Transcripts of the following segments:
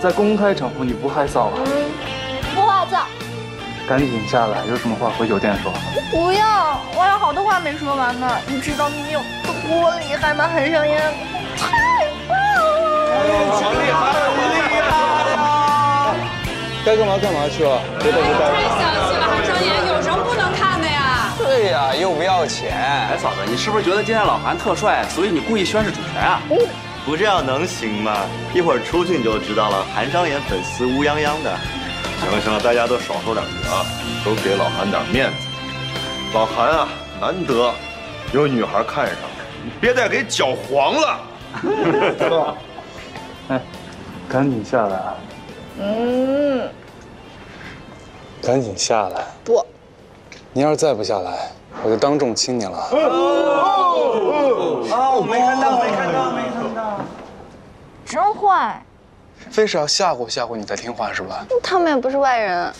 在公开场合你不害臊啊？不害臊。赶紧下来，有什么话回酒店说。不要，我有好多话没说完呢。你知道你有多厉害吗？韩商言，太棒了！厉害，厉害！该干嘛干嘛去了，别在这待着。太小气了，韩商言，有什么不能看的呀？对呀，又不要钱。哎，嫂子，你是不是觉得今天老韩特帅，所以你故意宣示主权啊？不这样能行吗？一会儿出去你就知道了。韩商言粉丝乌泱泱的。行了行了，大家都少说两句啊，都给老韩点面子。老韩啊，难得有女孩看上，你别再给搅黄了。哥，哎，赶紧下来啊！嗯，赶紧下来。不，你要是再不下来，我就当众亲你了。哦，哦哦哦没看到，没看到，没看到。真坏。非是要吓唬吓唬你才听话是吧？他们也不是外人。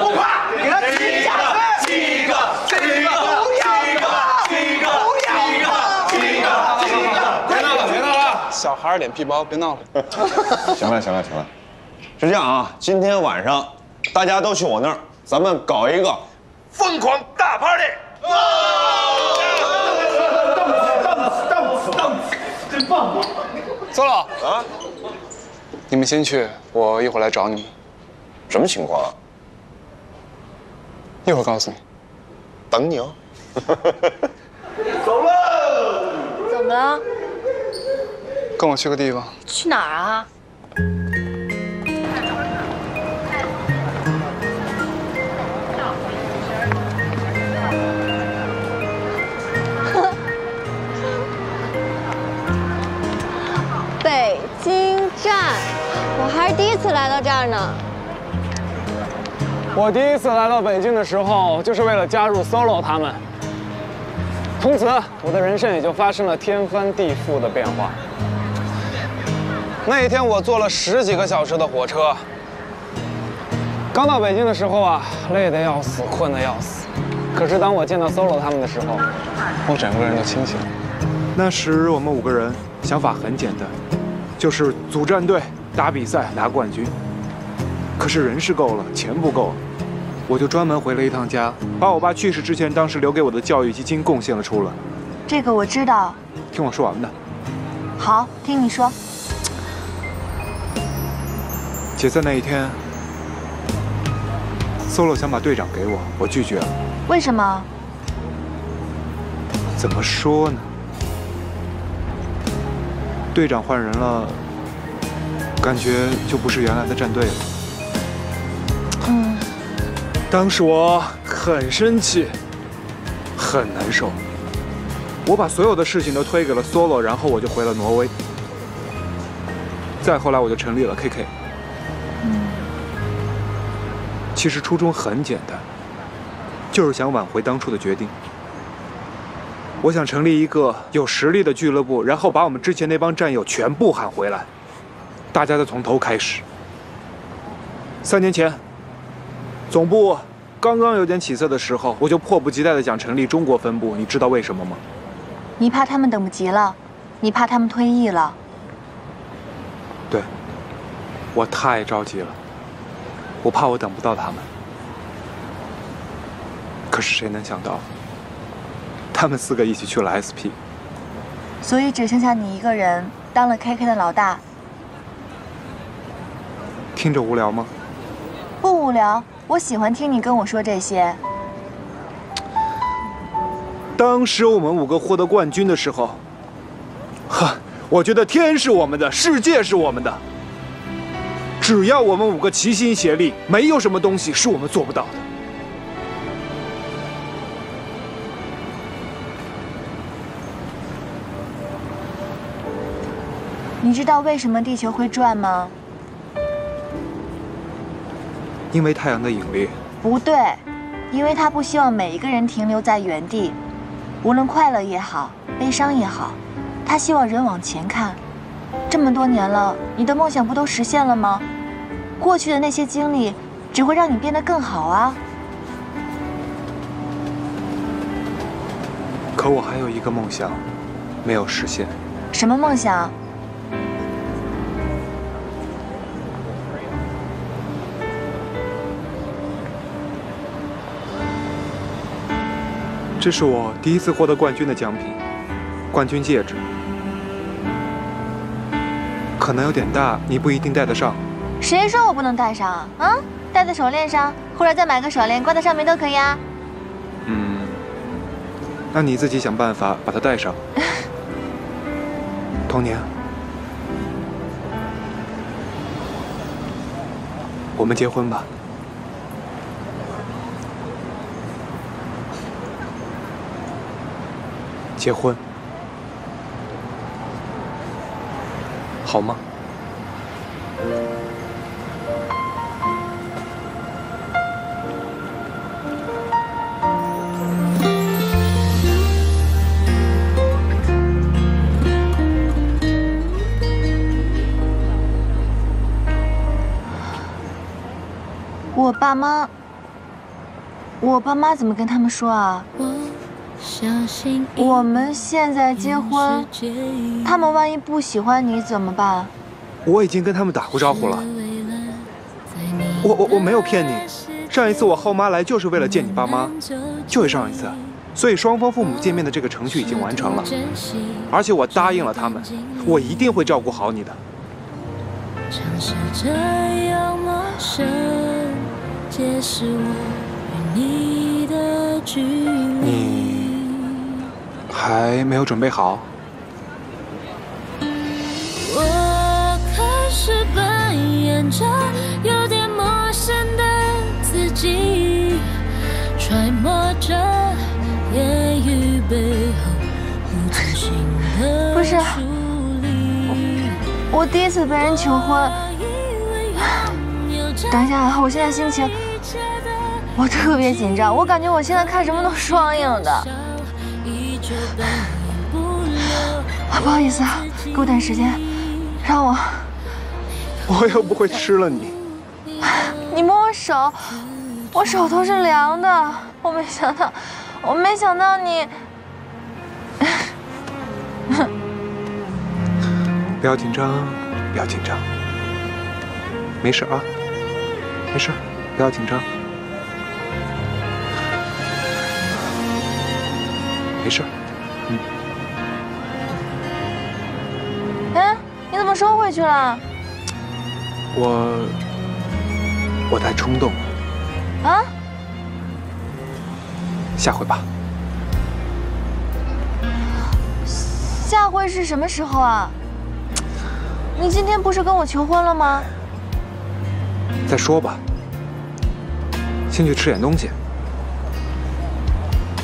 不怕给他踢一个踢一个踢一个踢一个踢一个七个踢一个踢一个别闹了别闹了小孩脸皮薄别闹了。行了行了行了。是这样啊今天晚上大家都去我那儿咱们搞一个疯狂大 party 走了啊！你们先去，我一会儿来找你们。什么情况啊？一会儿告诉你。等你哦。走喽！怎么了？跟我去个地方。去哪儿啊？我第一次来到北京的时候，就是为了加入 solo 他们。从此，我的人生也就发生了天翻地覆的变化。那一天，我坐了十几个小时的火车。刚到北京的时候啊，累得要死，困得要死。可是当我见到 solo 他们的时候，我整个人都清醒了。那时我们五个人想法很简单，就是组战队打比赛拿冠军。可是人是够了，钱不够，我就专门回了一趟家，把我爸去世之前当时留给我的教育基金贡献了出来。这个我知道。听我说完的。好，听你说。解散那一天，solo 想把队长给我，我拒绝了。为什么？怎么说呢？队长换人了，感觉就不是原来的战队了。当时我很生气，很难受。我把所有的事情都推给了 solo，然后我就回了挪威。再后来我就成立了 KK。嗯。其实初衷很简单，就是想挽回当初的决定。我想成立一个有实力的俱乐部，然后把我们之前那帮战友全部喊回来，大家再从头开始。三年前，总部刚刚有点起色的时候，我就迫不及待地想成立中国分部。你知道为什么吗？你怕他们等不及了，你怕他们退役了。对，我太着急了，我怕我等不到他们。可是谁能想到，他们四个一起去了 SP，所以只剩下你一个人当了 KK 的老大。听着无聊吗？不无聊，我喜欢听你跟我说这些。当时我们五个获得冠军的时候，哈，我觉得天是我们的，世界是我们的。只要我们五个齐心协力，没有什么东西是我们做不到的。你知道为什么地球会转吗？因为太阳的引力。不对，因为他不希望每一个人停留在原地，无论快乐也好，悲伤也好，他希望人往前看。这么多年了，你的梦想不都实现了吗？过去的那些经历，只会让你变得更好啊。可我还有一个梦想，没有实现。什么梦想？这是我第一次获得冠军的奖品，冠军戒指。可能有点大，你不一定戴得上。谁说我不能戴上啊？啊，戴在手链上，或者再买个手链挂在上面都可以啊。嗯，那你自己想办法把它戴上。童年，我们结婚吧。结婚，好吗？我爸妈，我爸妈怎么跟他们说啊？我们现在结婚，他们万一不喜欢你怎么办？我已经跟他们打过招呼了。我我我没有骗你，上一次我后妈来就是为了见你爸妈，就是上一次，所以双方父母见面的这个程序已经完成了，而且我答应了他们，我一定会照顾好你的。你。还没有准备好。我开始扮演着有点陌生的自己，揣摩着言语背后不自信的不是，我第一次被人求婚。等一下，我现在心情，我特别紧张，我感觉我现在看什么都双影的。不好意思啊，给我点时间，让我。我又不会吃了你。你摸我手，我手头是凉的。我没想到，我没想到你。不要紧张，不要紧张，没事啊，没事，不要紧张，没事。收回去了？我我太冲动了。啊？下回吧。下回是什么时候啊？你今天不是跟我求婚了吗？再说吧。先去吃点东西。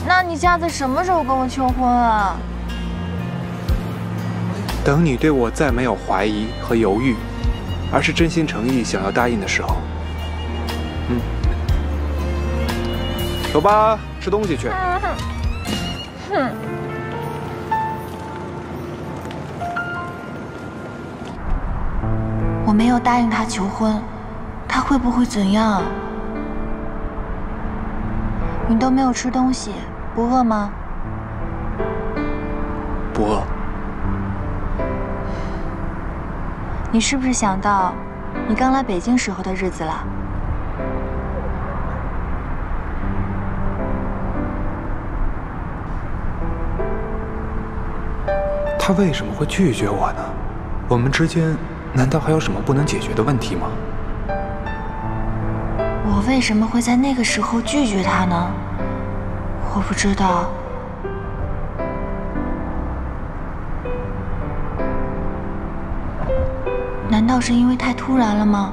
那你下次什么时候跟我求婚啊？等你对我再没有怀疑和犹豫，而是真心诚意想要答应的时候。嗯，走吧，吃东西去。哼。我没有答应他求婚，他会不会怎样？你都没有吃东西。不饿吗？不饿。你是不是想到你刚来北京时候的日子了？他为什么会拒绝我呢？我们之间难道还有什么不能解决的问题吗？我为什么会在那个时候拒绝他呢？我不知道，难道是因为太突然了吗？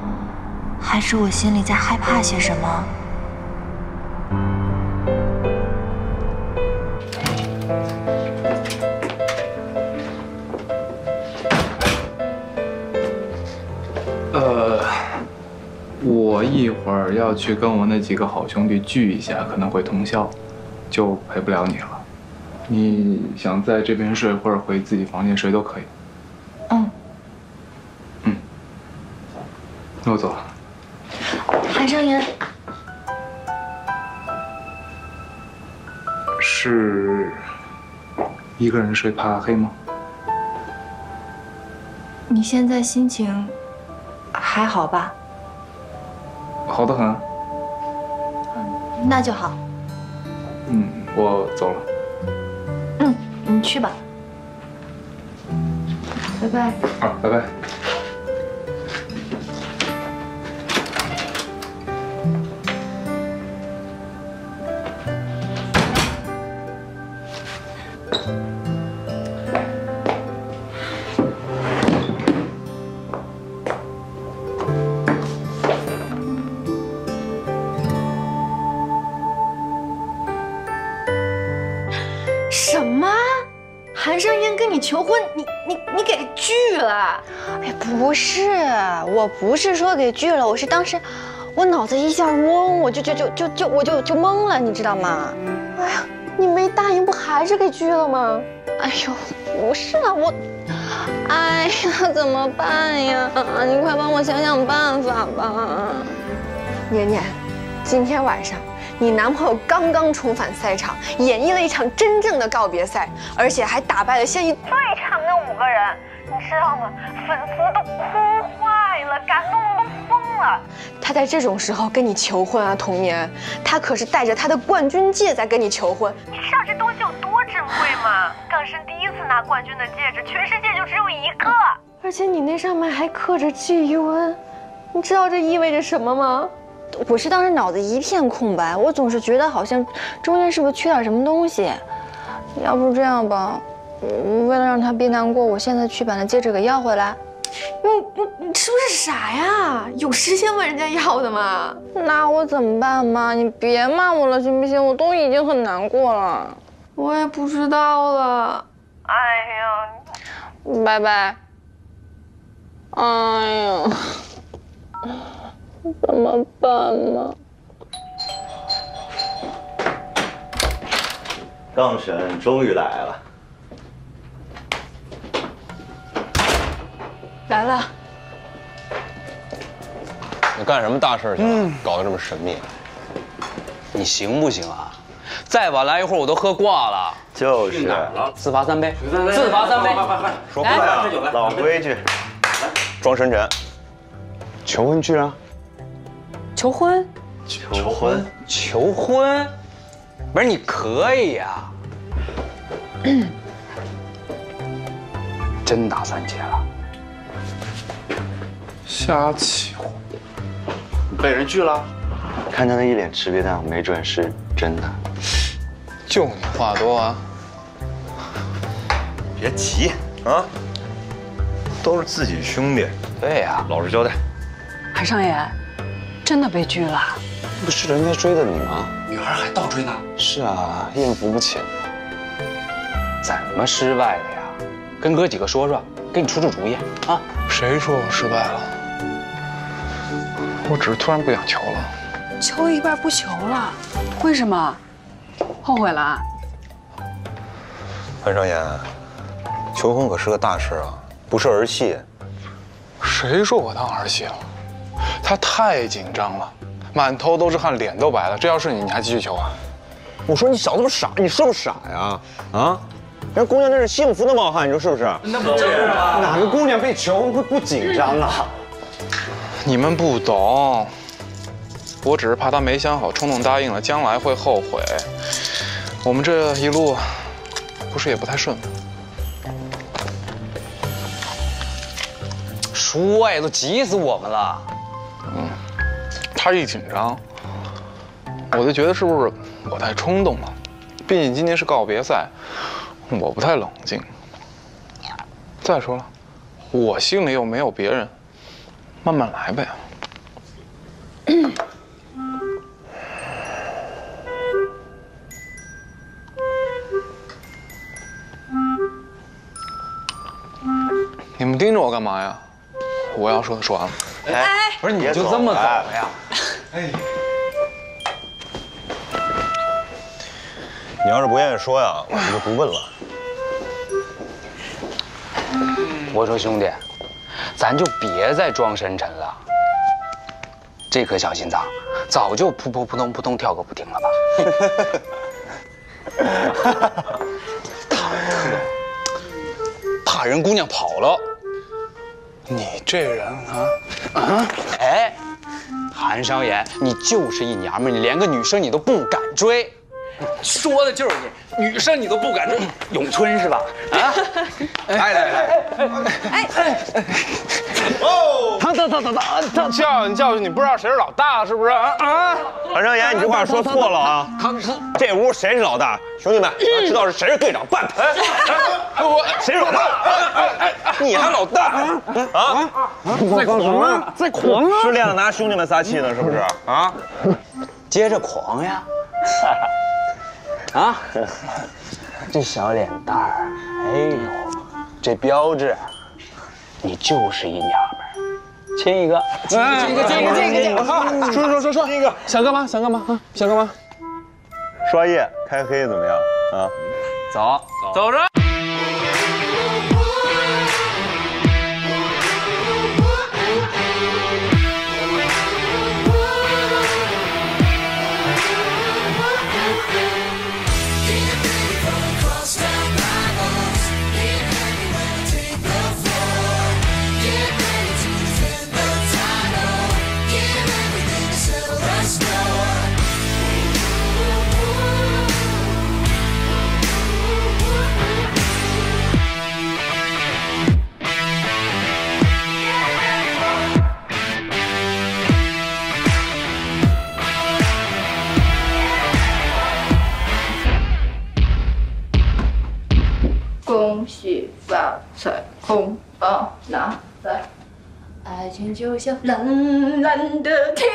还是我心里在害怕些什么？呃，我一会儿要去跟我那几个好兄弟聚一下，可能会通宵。就陪不了你了，你想在这边睡或者回自己房间睡都可以。一个人睡怕黑吗？你现在心情还好吧？好的很。那就好。嗯。我走了。嗯，你去吧。拜拜。好，拜拜。我不是说给拒了，我是当时我脑子一下嗡，我就就就就就我就就懵了，你知道吗？哎呀，你没答应，不还是给拒了吗？哎呦，不是啊，我，哎呀，怎么办呀？你快帮我想想办法吧。年年，今天晚上你男朋友刚刚重返赛场，演绎了一场真正的告别赛，而且还打败了现役最强的五个人，你知道吗？粉丝都哭感动的都疯了。他在这种时候跟你求婚啊，童年，他可是带着他的冠军戒在跟你求婚，你知道这东西有多珍贵吗？港生第一次拿冠军的戒指，全世界就只有一个，而且你那上面还刻着 G U N，你知道这意味着什么吗？我是当时脑子一片空白，我总是觉得好像中间是不是缺点什么东西。要不这样吧，我为了让他别难过，我现在去把那戒指给要回来。你你你是不是傻呀？有时间问人家要的吗？那我怎么办嘛？你别骂我了，行不行？我都已经很难过了。我也不知道了。哎呀，拜拜。哎呀，怎么办嘛？杠神终于来了，来了。你干什么大事去了？搞得这么神秘。你行不行啊？再晚来一会儿我都喝挂了。就是自罚三杯，自罚三杯。说快啊，老规矩。装深沉，求婚去啊！求婚？求婚？求婚？不是你可以呀、真打算结了？瞎起哄！被人拒了？看他那一脸吃瘪样，没准是真的。就你话多啊！别急啊，都是自己兄弟。对呀、老实交代。韩少爷，真的被拒了？不是人家追的你吗？女孩还倒追呢？是啊，应付不起。怎么失败的呀？跟哥几个说说，给你出出主意啊！谁说我失败了？我只是突然不想求了。求一半不求了，为什么？后悔了啊？韩商言，求婚可是个大事啊，不是儿戏。谁说我当儿戏了？他太紧张了，满头都是汗，脸都白了。这要是你，你还继续求啊？我说你小子不傻，你是不是傻呀？啊，人姑娘那是幸福的冒汗，你说是不是？那不就是吗？哪个姑娘被求婚会不紧张啊？你们不懂，我只是怕她没想好，冲动答应了，将来会后悔。我们这一路，不是也不太顺吗？说呀，都急死我们了。嗯他一紧张，我就觉得是不是我太冲动了？毕竟今天是告别赛，我不太冷静。再说了，我心里又没有别人，慢慢来呗。你们盯着我干嘛呀？我要说的说完了。哎，不是你就这么走了呀？你要是不愿意说呀，我就不问了。我说兄弟，咱就别再装深沉了。这颗小心脏早就扑扑扑通扑通跳个不停了吧？忐忑，怕人姑娘跑了。你这人啊，啊，哎，韩商言，你就是一娘们，你连个女生你都不敢追，说的就是你，女生你都不敢这咏春是吧？啊！来来来，哦，他他他他他他教训教训你，不知道谁是老大是不是啊啊？韩少言，你这话说错了啊！这屋谁是老大？兄弟们，知道是谁是队长办他。我谁是老大？哎哎你还老大啊啊？在狂什么？在狂啊！失恋了拿兄弟们撒气呢，是不是啊？接着狂呀！啊，这小脸蛋儿，哎呦，这标志，你就是一娘们儿，亲一个，亲一个，亲一个，亲一个，好，说说说说，亲一个，想干嘛？想干嘛？啊，想干嘛？刷夜开黑怎么样啊？走，走着。蓝蓝的天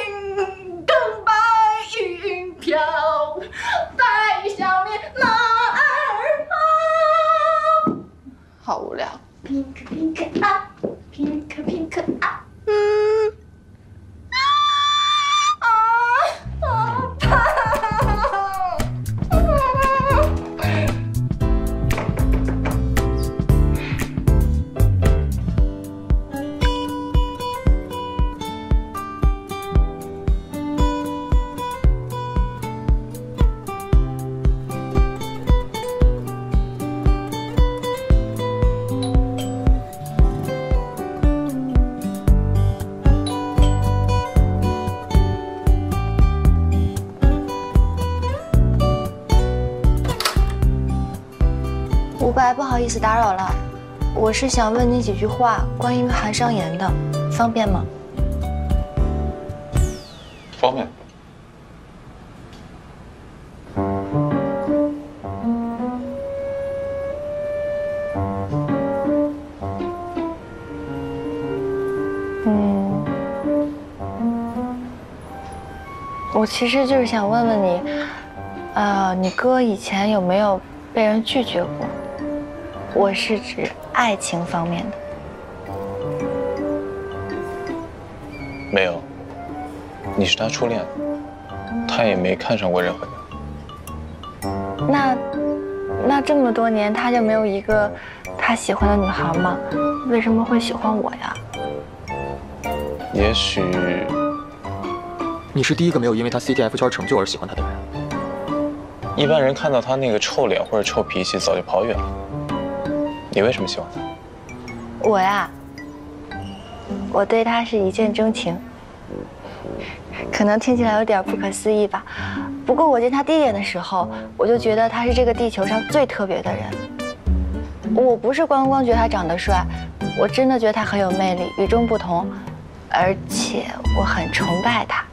我是想问你几句话，关于韩商言的，方便吗？方便。嗯，我其实就是想问问你，呃，你哥以前有没有被人拒绝过？我是指爱情方面的。没有，你是他初恋，他也没看上过任何人。那那这么多年，他就没有一个他喜欢的女孩吗？为什么会喜欢我呀？也许你是第一个没有因为他 CTF 圈成就而喜欢他的人。一般人看到他那个臭脸或者臭脾气，早就跑远了。你为什么喜欢他？我呀，我对他是一见钟情，可能听起来有点不可思议吧。不过我见他第一眼的时候，我就觉得他是这个地球上最特别的人。我不是光光觉得他长得帅，我真的觉得他很有魅力，与众不同，而且我很崇拜他。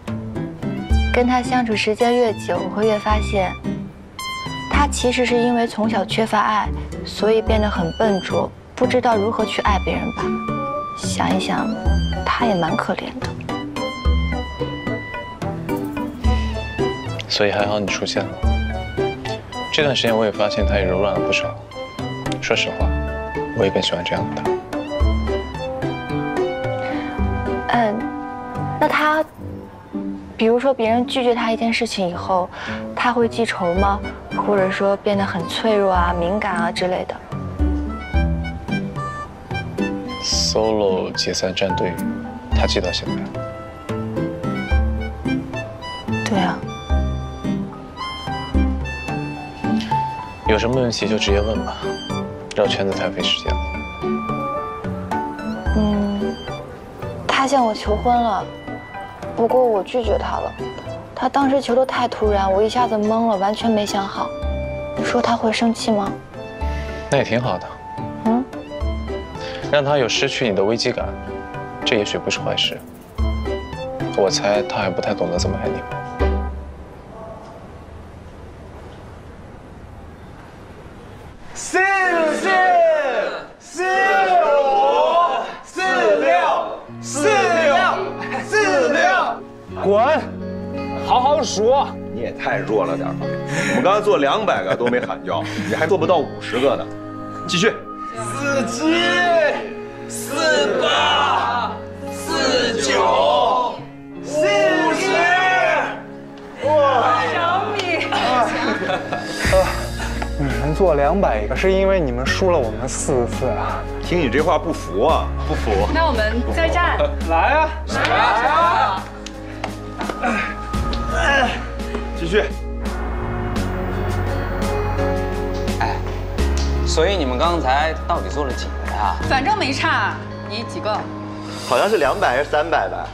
跟他相处时间越久，我会越发现，他其实是因为从小缺乏爱，所以变得很笨拙，不知道如何去爱别人吧。想一想，他也蛮可怜的。所以还好你出现了。这段时间我也发现他也柔软了不少。说实话，我也更喜欢这样的他。嗯，那他，比如说别人拒绝他一件事情以后，他会记仇吗？或者说变得很脆弱啊、敏感啊之类的？solo 解散战队，他记到现在。对啊，有什么问题就直接问吧，绕圈子太费时间了。嗯，他向我求婚了，不过我拒绝他了。他当时求的太突然，我一下子懵了，完全没想好。你说他会生气吗？那也挺好的。嗯，让他有失去你的危机感，这也许不是坏事。我猜他还不太懂得怎么爱你吧。太弱了点儿吧！我们刚才做两百个都没喊叫，你还做不到五十个呢。继续。四七四八四九四十，哇！小米。你们做两百个是因为你们输了我们四次啊！听你这话不服啊？不服？那我们再战。来啊！来啊！继续。哎，所以你们刚才到底做了几个呀？反正没差，你几个？好像是两百还是三百吧？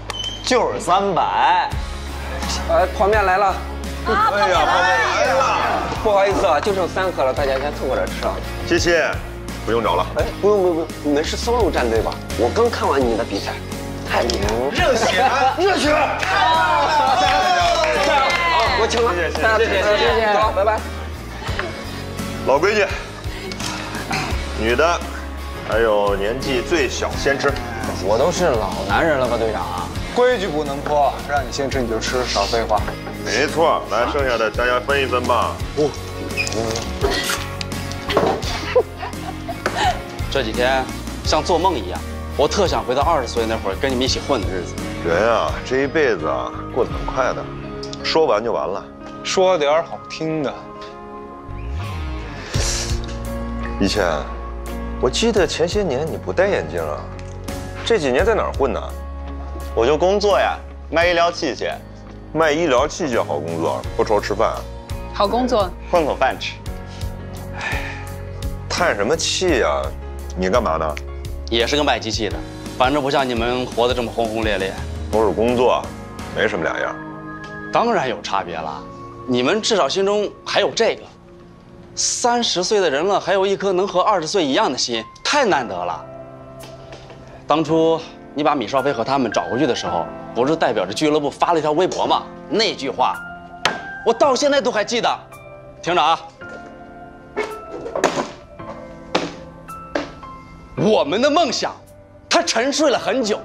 就是三百。呃，泡面来了。啊，泡面来了！不好意思啊，就剩三盒了，大家先凑合着吃啊。谢谢，不用找了。哎，不用不用不用，你们是 solo 战队吧？我刚看完你们的比赛，太厉害了！热血，热血！我请了，谢谢谢谢谢谢，走，拜拜。老规矩，女的，还有年纪最小先吃。我都是老男人了吧，队长？规矩不能破，让你先吃你就吃，少废话。没错，来，剩下的大家分一分吧。不，这几天像做梦一样，我特想回到二十岁那会儿跟你们一起混的日子。人啊，这一辈子啊，过得很快的，说完就完了。说点好听的。以前，我记得前些年你不戴眼镜啊，这几年在哪儿混呢？我就工作呀，卖医疗器械。卖医疗器械好工作，不愁吃饭。好工作，混口饭吃。叹什么气呀？你干嘛呢？也是个卖机器的，反正不像你们活得这么轰轰烈烈。都是工作，没什么两样。当然有差别了，你们至少心中还有这个。三十岁的人了，还有一颗能和二十岁一样的心，太难得了。当初你把米少飞和他们找回去的时候，不是代表着俱乐部发了一条微博吗？那句话，我到现在都还记得。听着啊，我们的梦想，它沉睡了很久，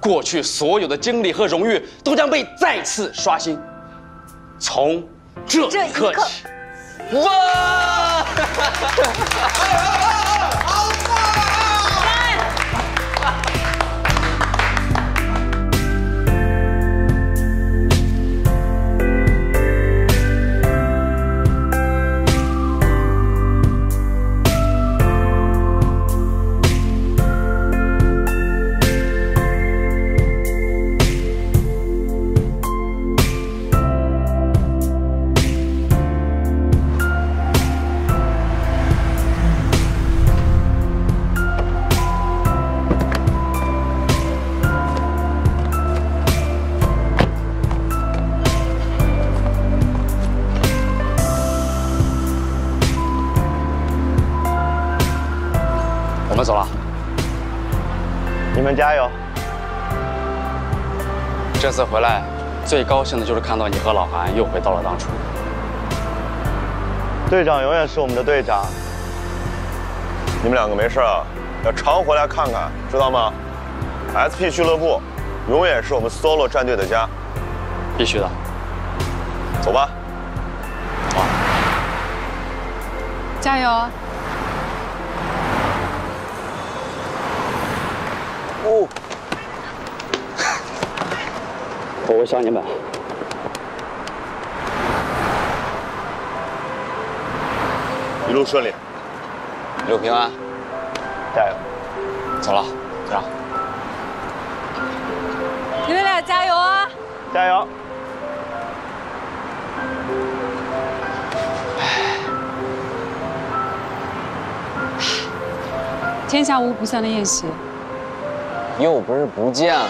过去所有的经历和荣誉都将被再次刷新。从这一刻起，哇！最高兴的就是看到你和老韩又回到了当初。队长永远是我们的队长。你们两个没事啊，要常回来看看，知道吗？SP 俱乐部永远是我们 solo 战队的家。必须的。走吧。好加油！哦，我会想你们。一路顺利，一路平安，加油！走了，队长。你们俩加油啊！加油！天下无不散的宴席，又不是不见了，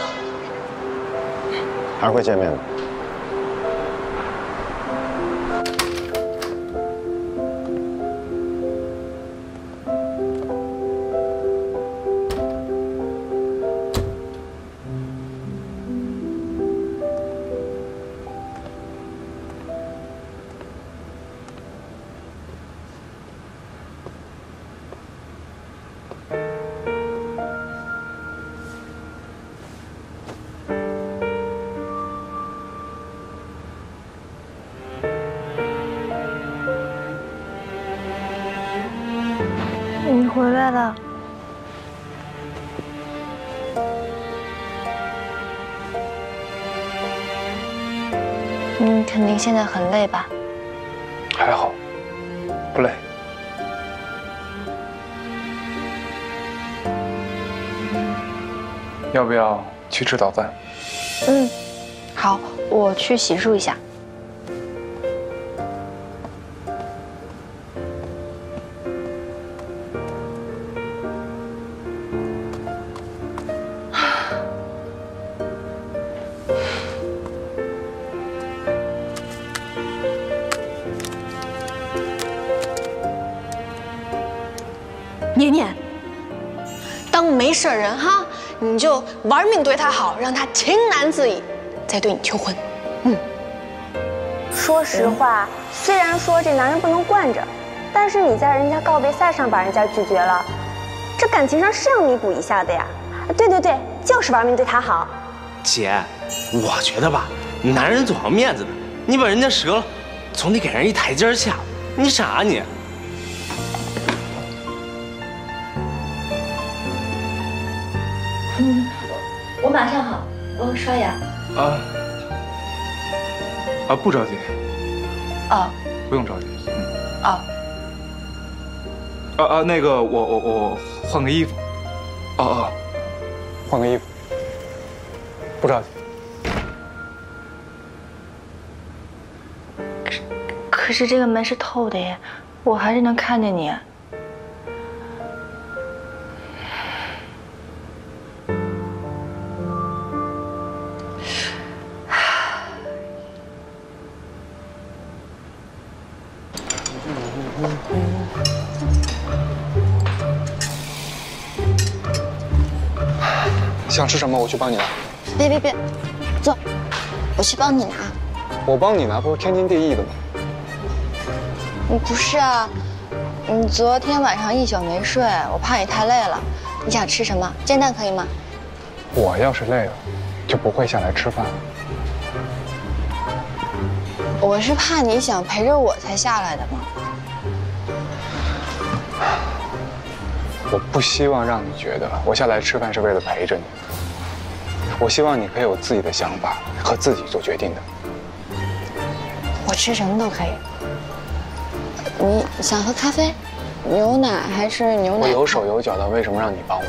还会见面的。肯定现在很累吧？还好，不累。要不要去吃早饭？嗯，好，我去洗漱一下。事人哈，你就玩命对他好，让他情难自已，再对你求婚。嗯，说实话，虽然说这男人不能惯着，但是你在人家告别赛上把人家拒绝了，这感情上是要弥补一下的呀。对对对，就是玩命对他好。姐，我觉得吧，男人总要面子的，你把人家折了，总得给人一台阶下。你傻啊你？刷牙。啊啊，不着急，哦不用着急。哦，啊啊，那个，我我我换个衣服。哦哦，换个衣服，不着急。可是这个门是透的耶，我还是能看见你。想吃什么，我去帮你拿。别别别，坐，我去帮你拿。我帮你拿不是天经地义的吗？嗯，不是啊，你昨天晚上一宿没睡，我怕你太累了。你想吃什么？煎蛋可以吗？我要是累了，就不会下来吃饭了。我是怕你想陪着我才下来的嘛。我不希望让你觉得我下来吃饭是为了陪着你。我希望你可以有自己的想法和自己做决定的。我吃什么都可以。你想喝咖啡、牛奶还是牛奶？我有手有脚的，为什么让你帮我？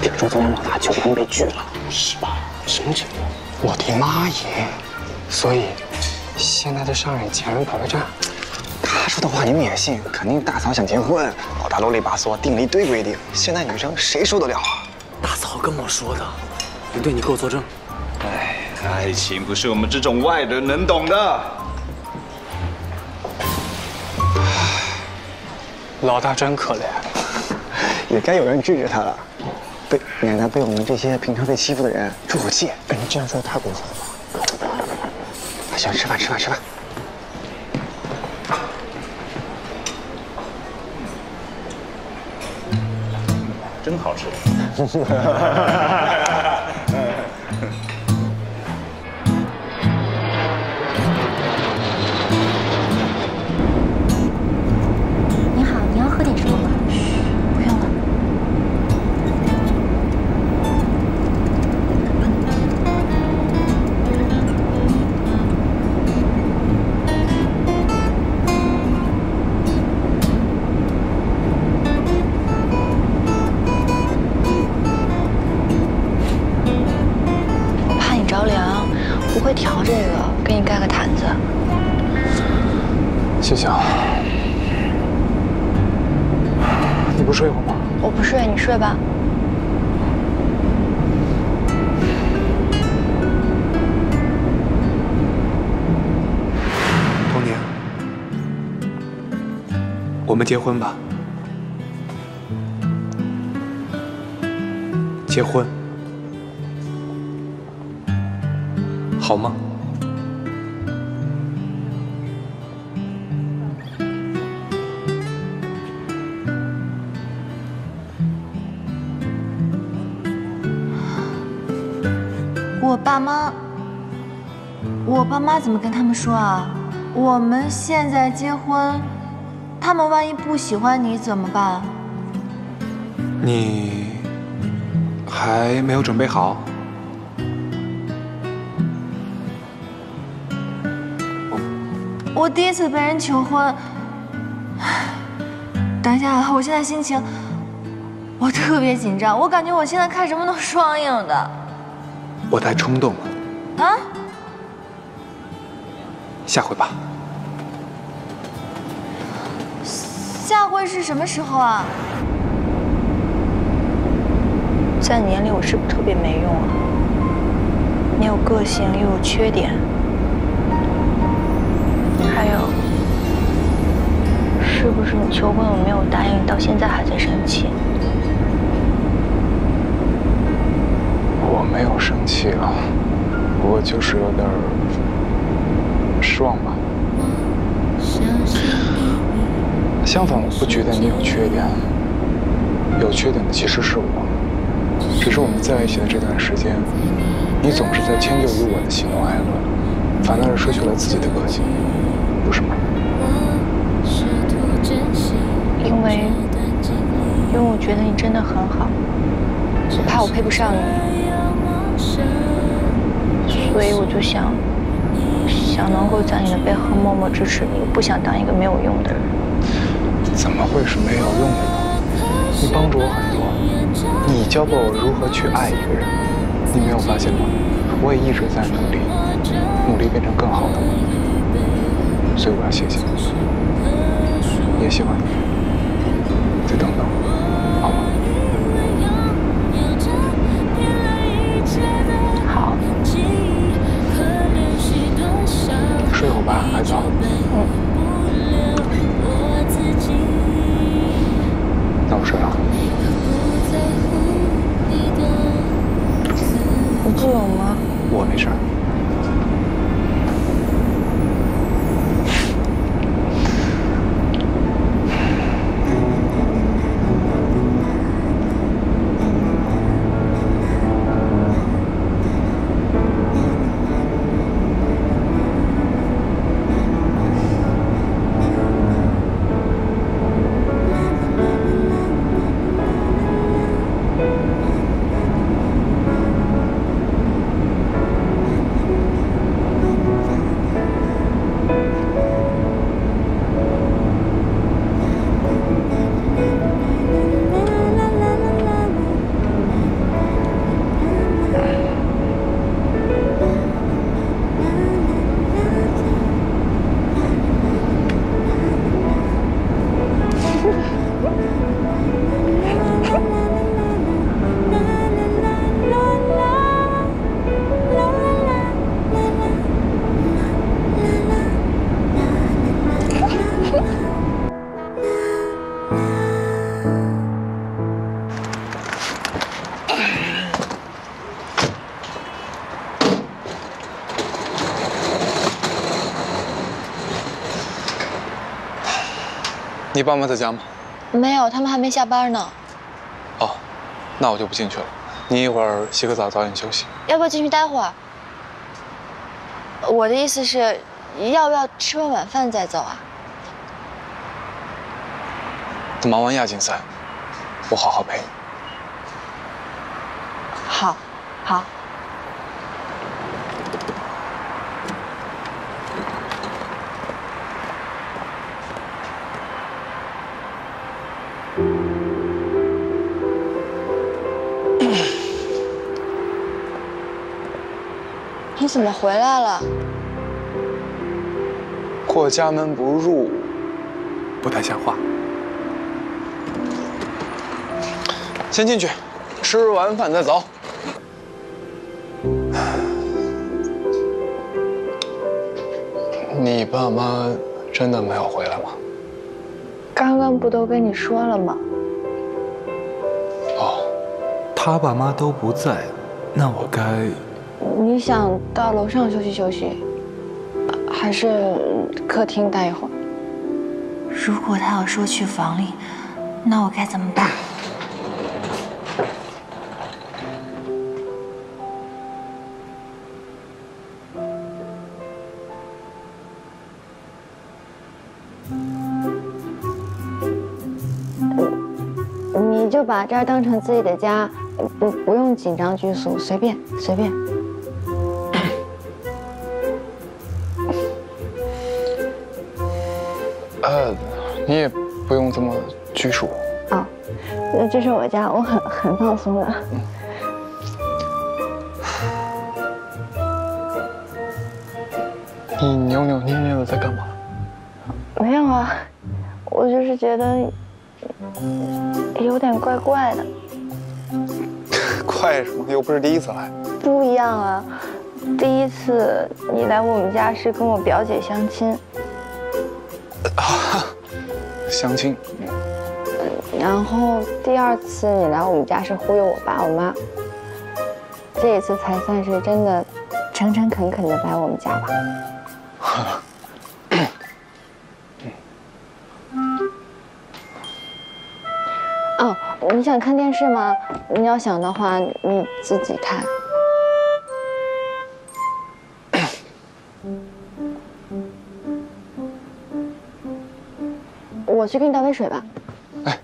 听说昨天老大求婚被拒了，是吧？什么情况？我的妈耶！所以现在的上任前任跑到这儿，他说的话你们也信？肯定大嫂想结婚，老大啰里吧嗦定了一堆规定，现在女生谁受得了啊？大嫂跟我说的，你对你给我作证。哎，爱情不是我们这种外人能懂的。老大真可怜，也该有人制止他了，被，免得被我们这些平常被欺负的人出口气。哎，你这样说太过分了。行，吃饭吃饭吃饭。好吃。睡，吧。童年，我们结婚吧。结婚，好吗？我爸妈，我爸妈怎么跟他们说啊？我们现在结婚，他们万一不喜欢你怎么办？你还没有准备好。我我第一次被人求婚。等一下，我现在心情，我特别紧张，我感觉我现在看什么都双影的。我太冲动了，啊？下回吧。下回是什么时候啊？在你眼里，我是不是特别没用啊？没有个性，又有缺点，还有，是不是你求婚我没有答应，到现在还在生气？我没有生气啊，我就是有点失望吧。相反，我不觉得你有缺点，有缺点的其实是我。只是我们在一起的这段时间，你总是在迁就于我的喜怒哀乐，反倒是失去了自己的个性，不是吗？因为，因为我觉得你真的很好，我怕我配不上你，所以我就想，想能够在你的背后默默支持你，不想当一个没有用的人。怎么会是没有用的呢？你帮助我很多，你教过我如何去爱一个人，你没有发现吗？我也一直在努力，努力变成更好的我，所以我要谢谢你，也希望你你不冷吗？我没事。你爸妈在家吗？没有，他们还没下班呢。哦，那我就不进去了。你一会儿洗个澡，早点休息。要不要进去待会儿？我的意思是，要不要吃完晚饭再走啊？等忙完亚锦赛，我好好陪你。怎么回来了？过家门不入，不太像话。先进去，吃完饭再走。你爸妈真的没有回来吗？刚刚不都跟你说了吗？哦，他爸妈都不在，那我该……你想到楼上休息休息，还是客厅待一会儿？如果他要说去房里，那我该怎么办？你就把这儿当成自己的家，不不用紧张拘束，随便随便。你也不用这么拘束。啊，那这是我家，我很很放松的。你扭扭捏捏的在干嘛？没有啊，我就是觉得有点怪怪的。怪什么？又不是第一次来。不一样啊，第一次你来我们家是跟我表姐相亲，相亲。然后第二次你来我们家是忽悠我爸我妈，这一次才算是真的诚诚恳恳的来我们家吧。哦，你想看电视吗？你要想的话，你自己看。我去给你倒杯水吧。哎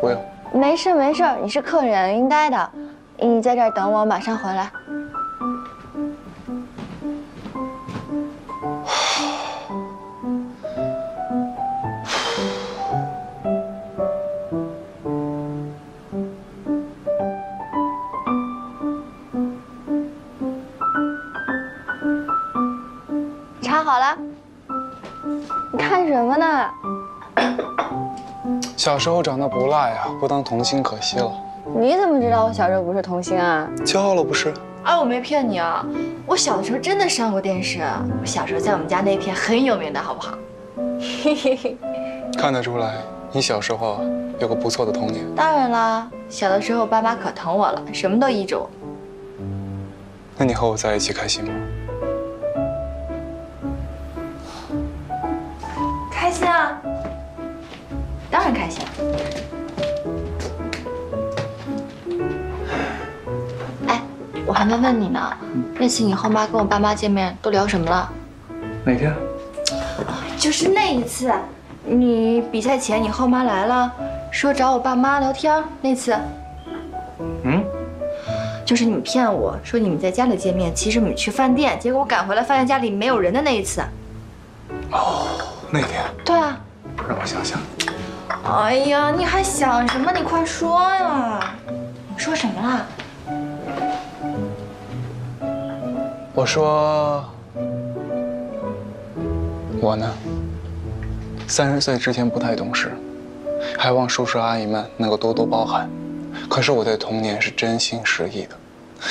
不用。没事没事，你是客人，应该的。你在这儿等我，马上回来。小时候长得不赖呀，不当童星可惜了。你怎么知道我小时候不是童星啊？骄傲了不是？哎，我没骗你啊，我小的时候真的上过电视。我小时候在我们家那片很有名的，好不好？嘿嘿嘿。看得出来，你小时候有个不错的童年。当然啦，小的时候爸妈可疼我了，什么都依着我。那你和我在一起开心吗？当然开心了。哎，我还没问你呢，那次你后妈跟我爸妈见面都聊什么了？哪天？就是那一次，你比赛前你后妈来了，说找我爸妈聊天那次。嗯？就是你们骗我说你们在家里见面，其实你们去饭店，结果我赶回来发现家里没有人的那一次。哦，那天。对啊。让我想想。哎呀，你还想什么？你快说呀！说什么了？我说，我呢，三十岁之前不太懂事，还望叔叔阿姨们能够多多包涵。可是我对童年是真心实意的，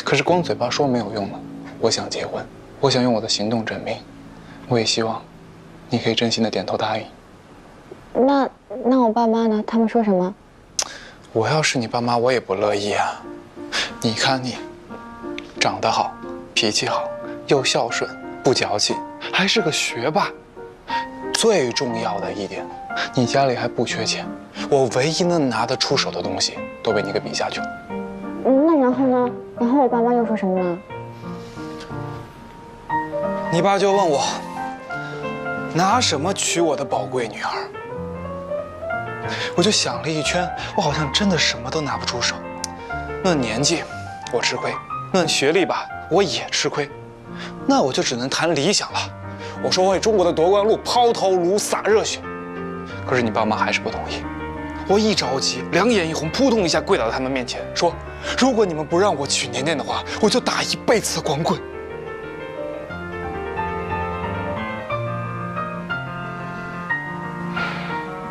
可是光嘴巴说没有用了。我想结婚，我想用我的行动证明。我也希望，你可以真心的点头答应。那那我爸妈呢？他们说什么？我要是你爸妈，我也不乐意啊。你看你，长得好，脾气好，又孝顺，不矫情，还是个学霸。最重要的一点，你家里还不缺钱。我唯一能拿得出手的东西，都被你给比下去了。嗯，那然后呢？然后我爸妈又说什么呢？你爸就问我，拿什么娶我的宝贵女儿？我就想了一圈，我好像真的什么都拿不出手。论年纪，我吃亏；论学历吧，我也吃亏。那我就只能谈理想了。我说为中国的夺冠路抛头颅洒热血，可是你爸妈还是不同意。我一着急，两眼一红，扑通一下跪倒在他们面前，说：“如果你们不让我娶年年的话，我就打一辈子的光棍。”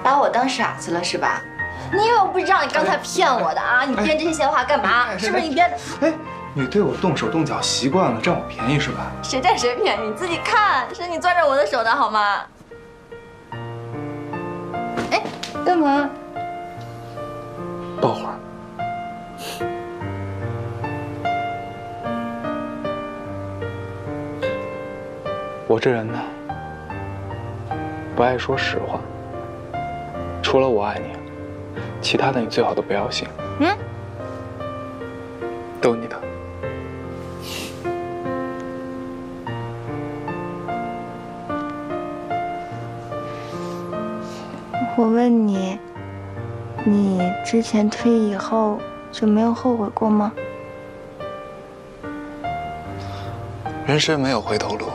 把我当傻子了是吧？你以为我不知道你刚才骗我的啊？你编这些闲话干嘛？是不是你编的？哎，你对我动手动脚习惯了，占我便宜是吧？谁占谁便宜？你自己看，是你攥着我的手的好吗？哎，干嘛？抱会儿。我这人呢，不爱说实话。除了我爱你，其他的你最好都不要信。嗯，都你的。我问你，你之前退役以后就没有后悔过吗？人生没有回头路，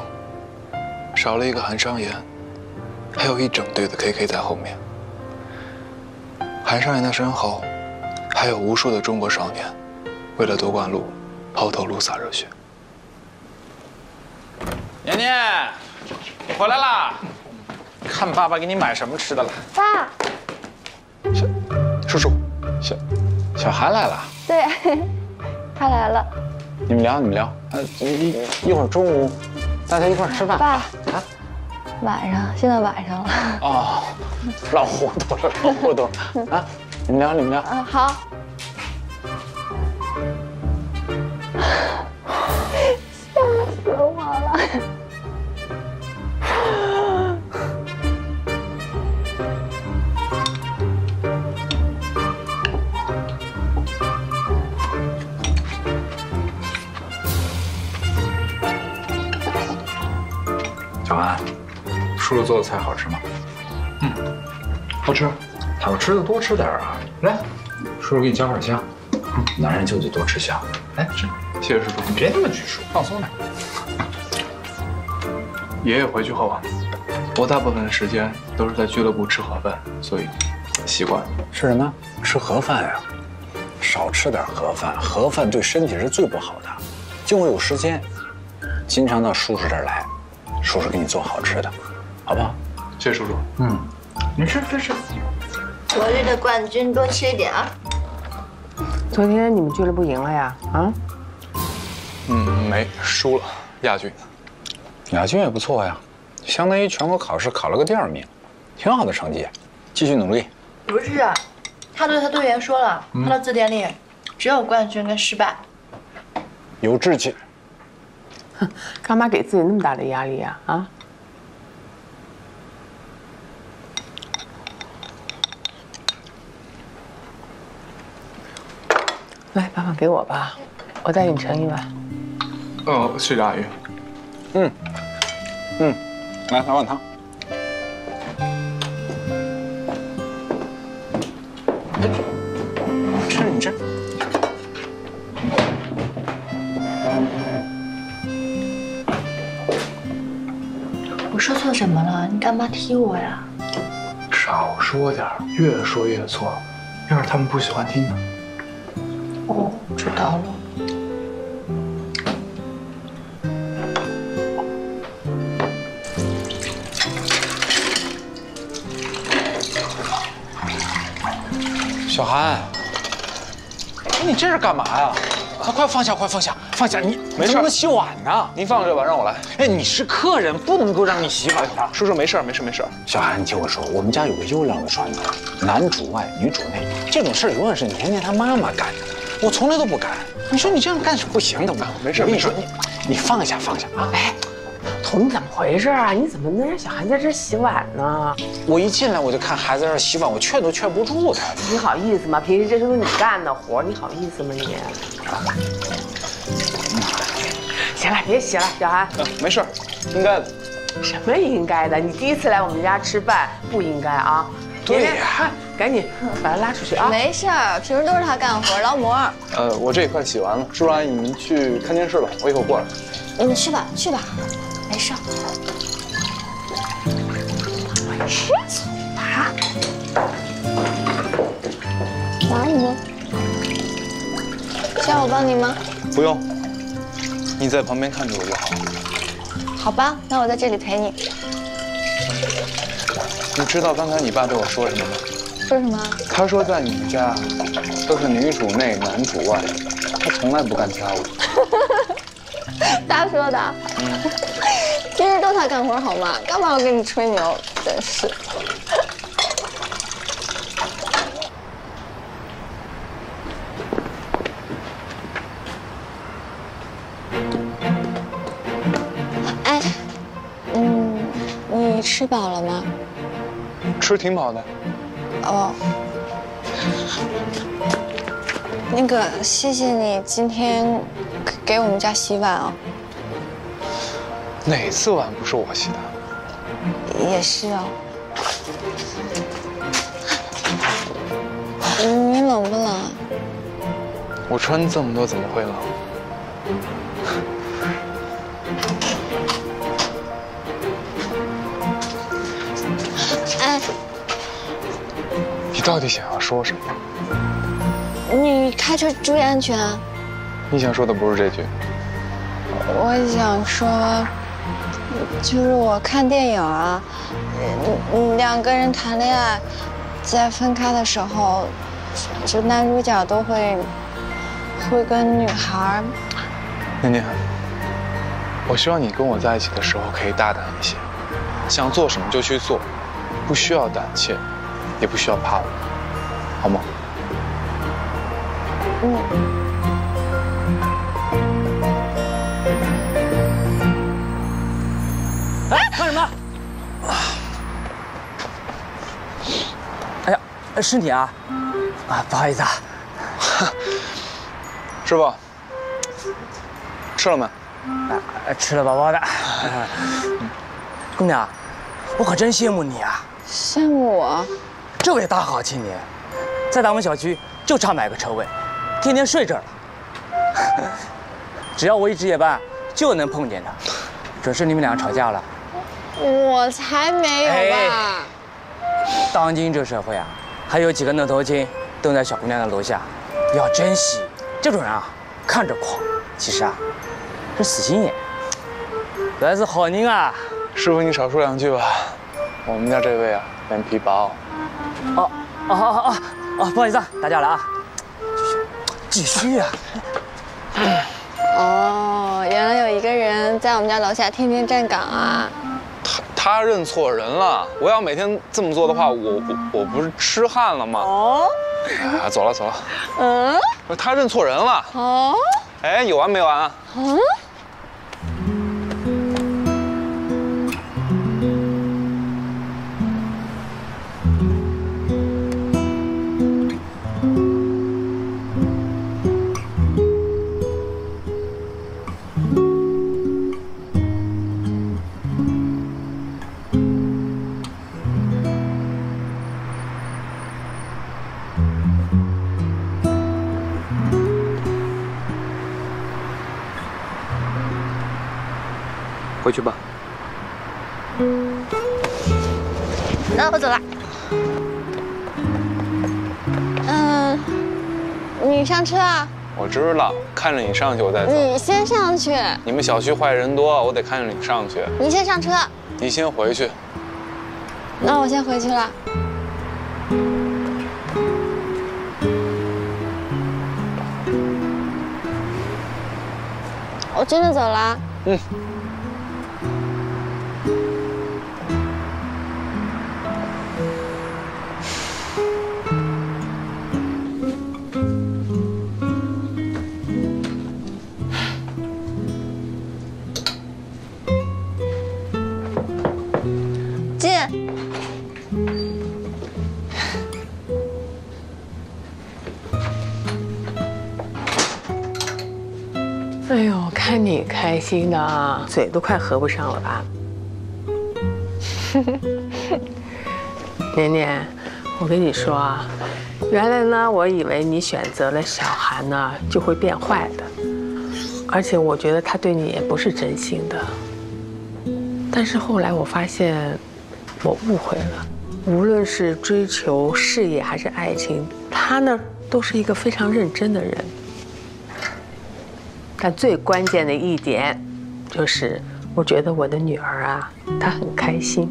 少了一个韩商言，还有一整队的 KK 在后面。韩商言的身后，还有无数的中国少年，为了夺冠路，抛头颅洒热血。年年，你回来啦！看爸爸给你买什么吃的了。爸，小叔叔，小小韩来了，对，他来了。你们聊，你们聊。呃，一一会儿中午大家一块儿吃饭。爸，啊，晚上，现在晚上了。哦，老糊涂了，老糊涂了 啊！你们聊，你们聊。啊，好。吓死我了！小安，叔叔做的菜好吃吗？嗯，好吃。好吃的多吃点啊！来，叔叔给你加块香。男人就得多吃香。来，吃。谢谢叔叔。你别那么拘束，放松点。爷爷回去后啊，我大部分的时间都是在俱乐部吃盒饭，所以习惯了。吃什么？吃盒饭呀？少吃点盒饭，盒饭对身体是最不好的。就会有时间，经常到叔叔这儿来，叔叔给你做好吃的，好不好？谢谢叔叔。嗯，你吃吃吃。昨日的冠军多吃一点啊！昨天你们俱乐部赢了呀？啊？嗯，没输了，亚军。亚军也不错呀，相当于全国考试考了个第二名，挺好的成绩，继续努力。不是，他对他队员说了，嗯他的字典里只有冠军跟失败。有志气。干嘛给自己那么大的压力呀？啊？来，爸爸给我吧，我再给你盛一碗。哦，谢谢阿姨。嗯，嗯，来来碗汤。吃你吃。我说错什么了？你干嘛踢我呀？少说点，越说越错。要是他们不喜欢听呢？哦，知道了。小韩，你这是干嘛呀？快快放下，快放下，放下！你没事能洗碗呢？您放这吧，让我来。哎，你是客人，不能够让你洗碗的。叔叔没事，没事，没事。小韩，你听我说，我们家有个优良的传统，男主外，女主内，这种事儿永远是年年他妈妈干的，我从来都不敢。你说你这样干是不行的，我没事我跟你说，你你放下放下啊！哎，彤，你怎么回事啊？你怎么能让小韩在这洗碗呢？我一进来我就看孩子在这洗碗，我劝都劝不住他。你好意思吗？平时这都是你干的活，你好意思吗你？行了，别洗了，小韩。嗯，没事，应该的。什么应该的？你第一次来我们家吃饭，不应该啊。对呀快赶紧把他拉出去啊！没事儿，平时都是他干活，劳模。呃，我这也快洗完了，叔叔阿姨你们去看电视吧，我一会儿过来。你们去吧，去吧，没事儿。吃走吧。哪里呢？需要我帮你吗？不用，你在旁边看着我就好。好吧，那我在这里陪你。你知道刚才你爸对我说什么吗？说什么？他说在你们家都是女主内，男主外，他从来不干家务。他说的。平时都他干活好吗？干嘛要跟你吹牛？真是。哎，嗯，你吃饱了吗？吃挺饱的。哦。那个，谢谢你今天给我们家洗碗哦。哪次碗不是我洗的？也是哦。你冷不冷？我穿这么多怎么会冷？到底想要说什么？你开车注意安全。你想说的不是这句。我想说，就是我看电影啊，嗯两个人谈恋爱，在分开的时候，就男主角都会会跟女孩。念念，我希望你跟我在一起的时候可以大胆一些，想做什么就去做，不需要胆怯，也不需要怕我，好吗？嗯。哎，干什么？哎呀，是你啊！啊，不好意思啊。师傅，吃了没？啊，吃了饱饱的。姑娘，我可真羡慕你啊！羡慕我？这位大好青年，在咱们小区就差买个车位，天天睡这儿了。只要我一值夜班，就能碰见他。准是你们俩吵架了。我才没有吧！当今这社会啊，还有几个愣头青蹲在小姑娘的楼下，要珍惜。这种人啊，看着狂，其实啊，是死心眼。原来自好人啊！师傅，你少说两句吧。我们家这位啊，脸皮薄。哦哦哦哦哦，不好意思啊，打搅了啊。继续，继续啊。哦，原来有一个人在我们家楼下天天站岗啊。他他认错人了。我要每天这么做的话，我我我不是痴汉了吗？哦，哎，走了走了。嗯，他认错人了。哦，哎，有完没完啊？嗯。回去吧。那我走了。嗯，你上车啊？我知道，看着你上去，我再走。你先上去。你们小区坏人多，我得看着你上去。你先上车。你先回去。那我先回去了。我真的走了。嗯。你开心的，嘴都快合不上了吧？年年，我跟你说啊，原来呢，我以为你选择了小韩呢就会变坏的，而且我觉得他对你也不是真心的。但是后来我发现，我误会了。无论是追求事业还是爱情，他呢都是一个非常认真的人。但最关键的一点，就是我觉得我的女儿啊，她很开心。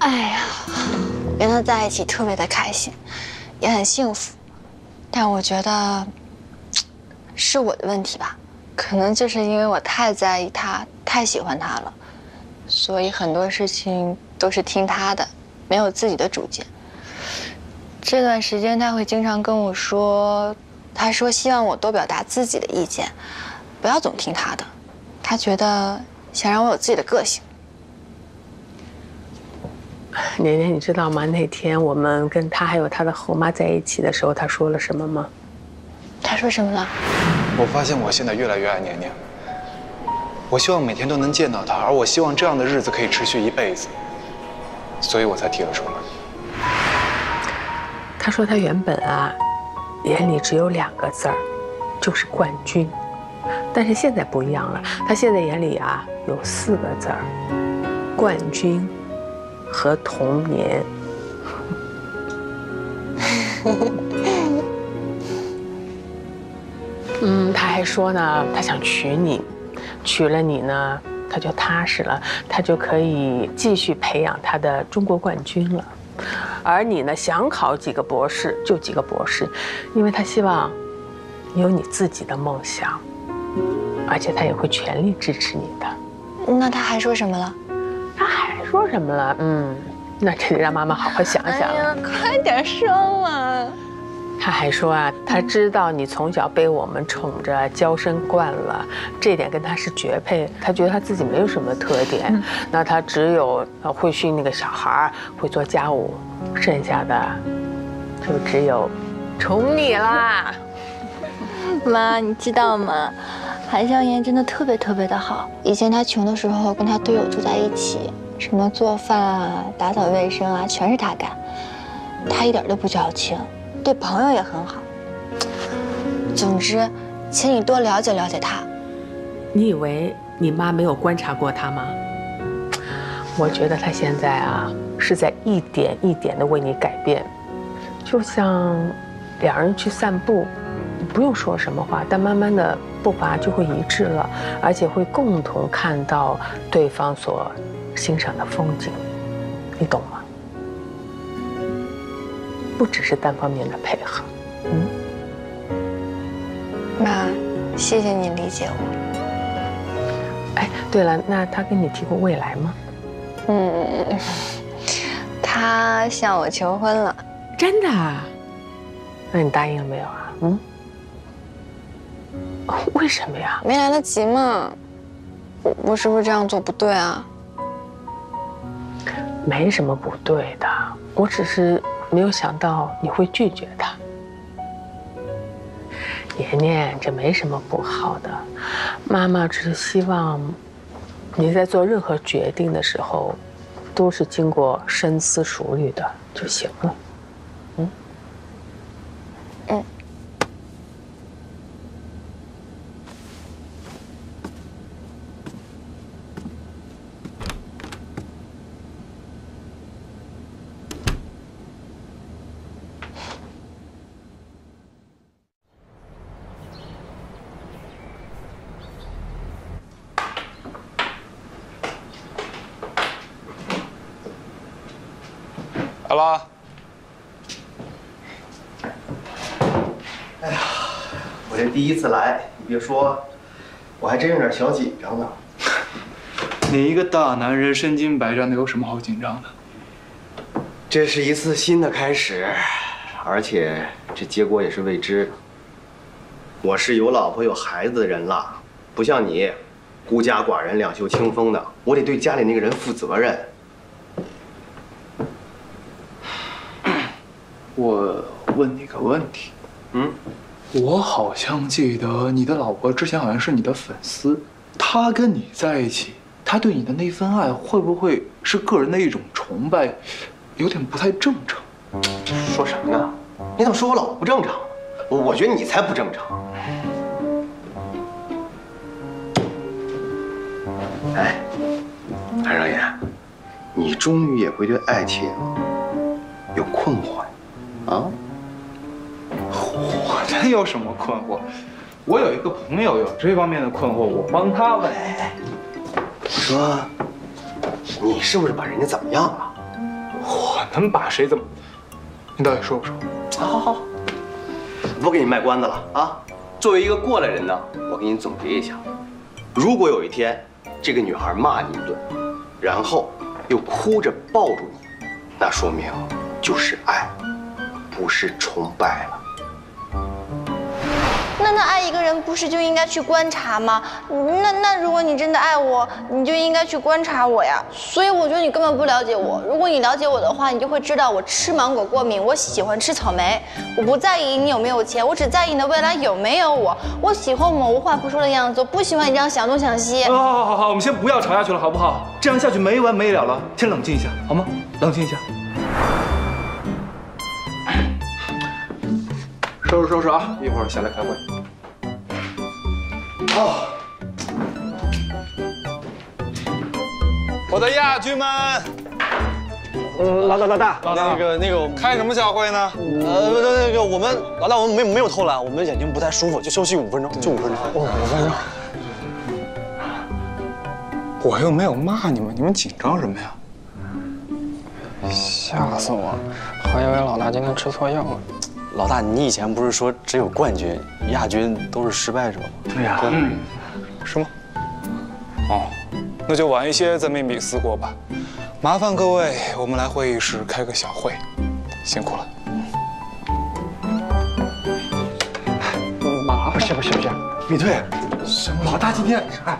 哎呀，跟他在一起特别的开心，也很幸福。但我觉得是我的问题吧，可能就是因为我太在意他，太喜欢他了，所以很多事情都是听他的，没有自己的主见。这段时间他会经常跟我说，他说希望我多表达自己的意见，不要总听他的。他觉得想让我有自己的个性。年年，你知道吗？那天我们跟他还有他的后妈在一起的时候，他说了什么吗？他说什么了？我发现我现在越来越爱年年。我希望每天都能见到他，而我希望这样的日子可以持续一辈子，所以我才提了出来。他说他原本啊，眼里只有两个字儿，就是冠军。但是现在不一样了，他现在眼里啊有四个字儿：冠军和童年。嗯，他还说呢，他想娶你，娶了你呢，他就踏实了，他就可以继续培养他的中国冠军了。而你呢，想考几个博士就几个博士，因为他希望你有你自己的梦想，而且他也会全力支持你的。那他还说什么了？他还说什么了？嗯，那这得让妈妈好好想想了。哎，快点说嘛！他还说啊，他知道你从小被我们宠着，娇生惯了，这点跟他是绝配。他觉得他自己没有什么特点，那他只有呃会训那个小孩儿，会做家务，剩下的就只有宠你啦。妈，你知道吗？韩香妍真的特别特别的好。以前他穷的时候，跟他队友住在一起，什么做饭啊、打扫卫生啊，全是他干，他一点都不矫情，对朋友也很好。总之，请你多了解了解他。你以为你妈没有观察过他吗？我觉得他现在啊，是在一点一点的为你改变，就像两人去散步，不用说什么话，但慢慢的步伐就会一致了，而且会共同看到对方所欣赏的风景，你懂吗？不只是单方面的配合，嗯。妈，谢谢你理解我。哎，对了，那他跟你提过未来吗？嗯，他向我求婚了。真的？那你答应了没有啊？嗯？为什么呀？没来得及嘛。我我是不是这样做不对啊？没什么不对的，我只是没有想到你会拒绝他。妍妍，这没什么不好的，妈妈只是希望你在做任何决定的时候，都是经过深思熟虑的就行了。嗯。嗯。来了。哎呀，我这第一次来，你别说，我还真有点小紧张呢。你一个大男人，身经百战的，有什么好紧张的？这是一次新的开始，而且这结果也是未知的。我是有老婆有孩子的人了，不像你，孤家寡人两袖清风的，我得对家里那个人负责任。我问你个问题，嗯，我好像记得你的老婆之前好像是你的粉丝，她跟你在一起，她对你的那份爱会不会是个人的一种崇拜，有点不太正常？说什么呢？你怎么说我老婆不正常？我我觉得你才不正常。哎，韩少言，你终于也会对爱情有困惑。啊！有什么困惑？我有一个朋友有这方面的困惑，我帮他问。我说，你是不是把人家怎么样了？我能把谁怎么？你到底说不说？好好好，不给你卖关子了啊！作为一个过来人呢，我给你总结一下：如果有一天这个女孩骂你一顿，然后又哭着抱住你，那说明就是爱。不是崇拜了。那那爱一个人不是就应该去观察吗？那那如果你真的爱我，你就应该去观察我呀。所以我觉得你根本不了解我。如果你了解我的话，你就会知道我吃芒果过敏，我喜欢吃草莓。我不在意你有没有钱，我只在意你的未来有没有我。我喜欢我们无话不说的样子，我不喜欢你这样想东想西。好好好好，我们先不要吵下去了，好不好？这样下去没完没了了。先冷静一下，好吗？冷静一下。收拾收拾啊，一会儿下来开会。哦，我的亚军们，嗯，老大老大，老大那个那个，开什么小会呢？呃，不那个我们老大，我们没没有偷懒，我们眼睛不太舒服，就休息五分钟，就五分钟。哦，五分钟。我又没有骂你们，你们紧张什么呀？吓死我了，还以为老大今天吃错药了。老大，你以前不是说只有冠军、亚军都是失败者吗？对呀，嗯，是吗？哦，那就晚一些再面比思过吧。麻烦各位，我们来会议室开个小会，辛苦了。妈，不是不是不是，李队，老大今天哎，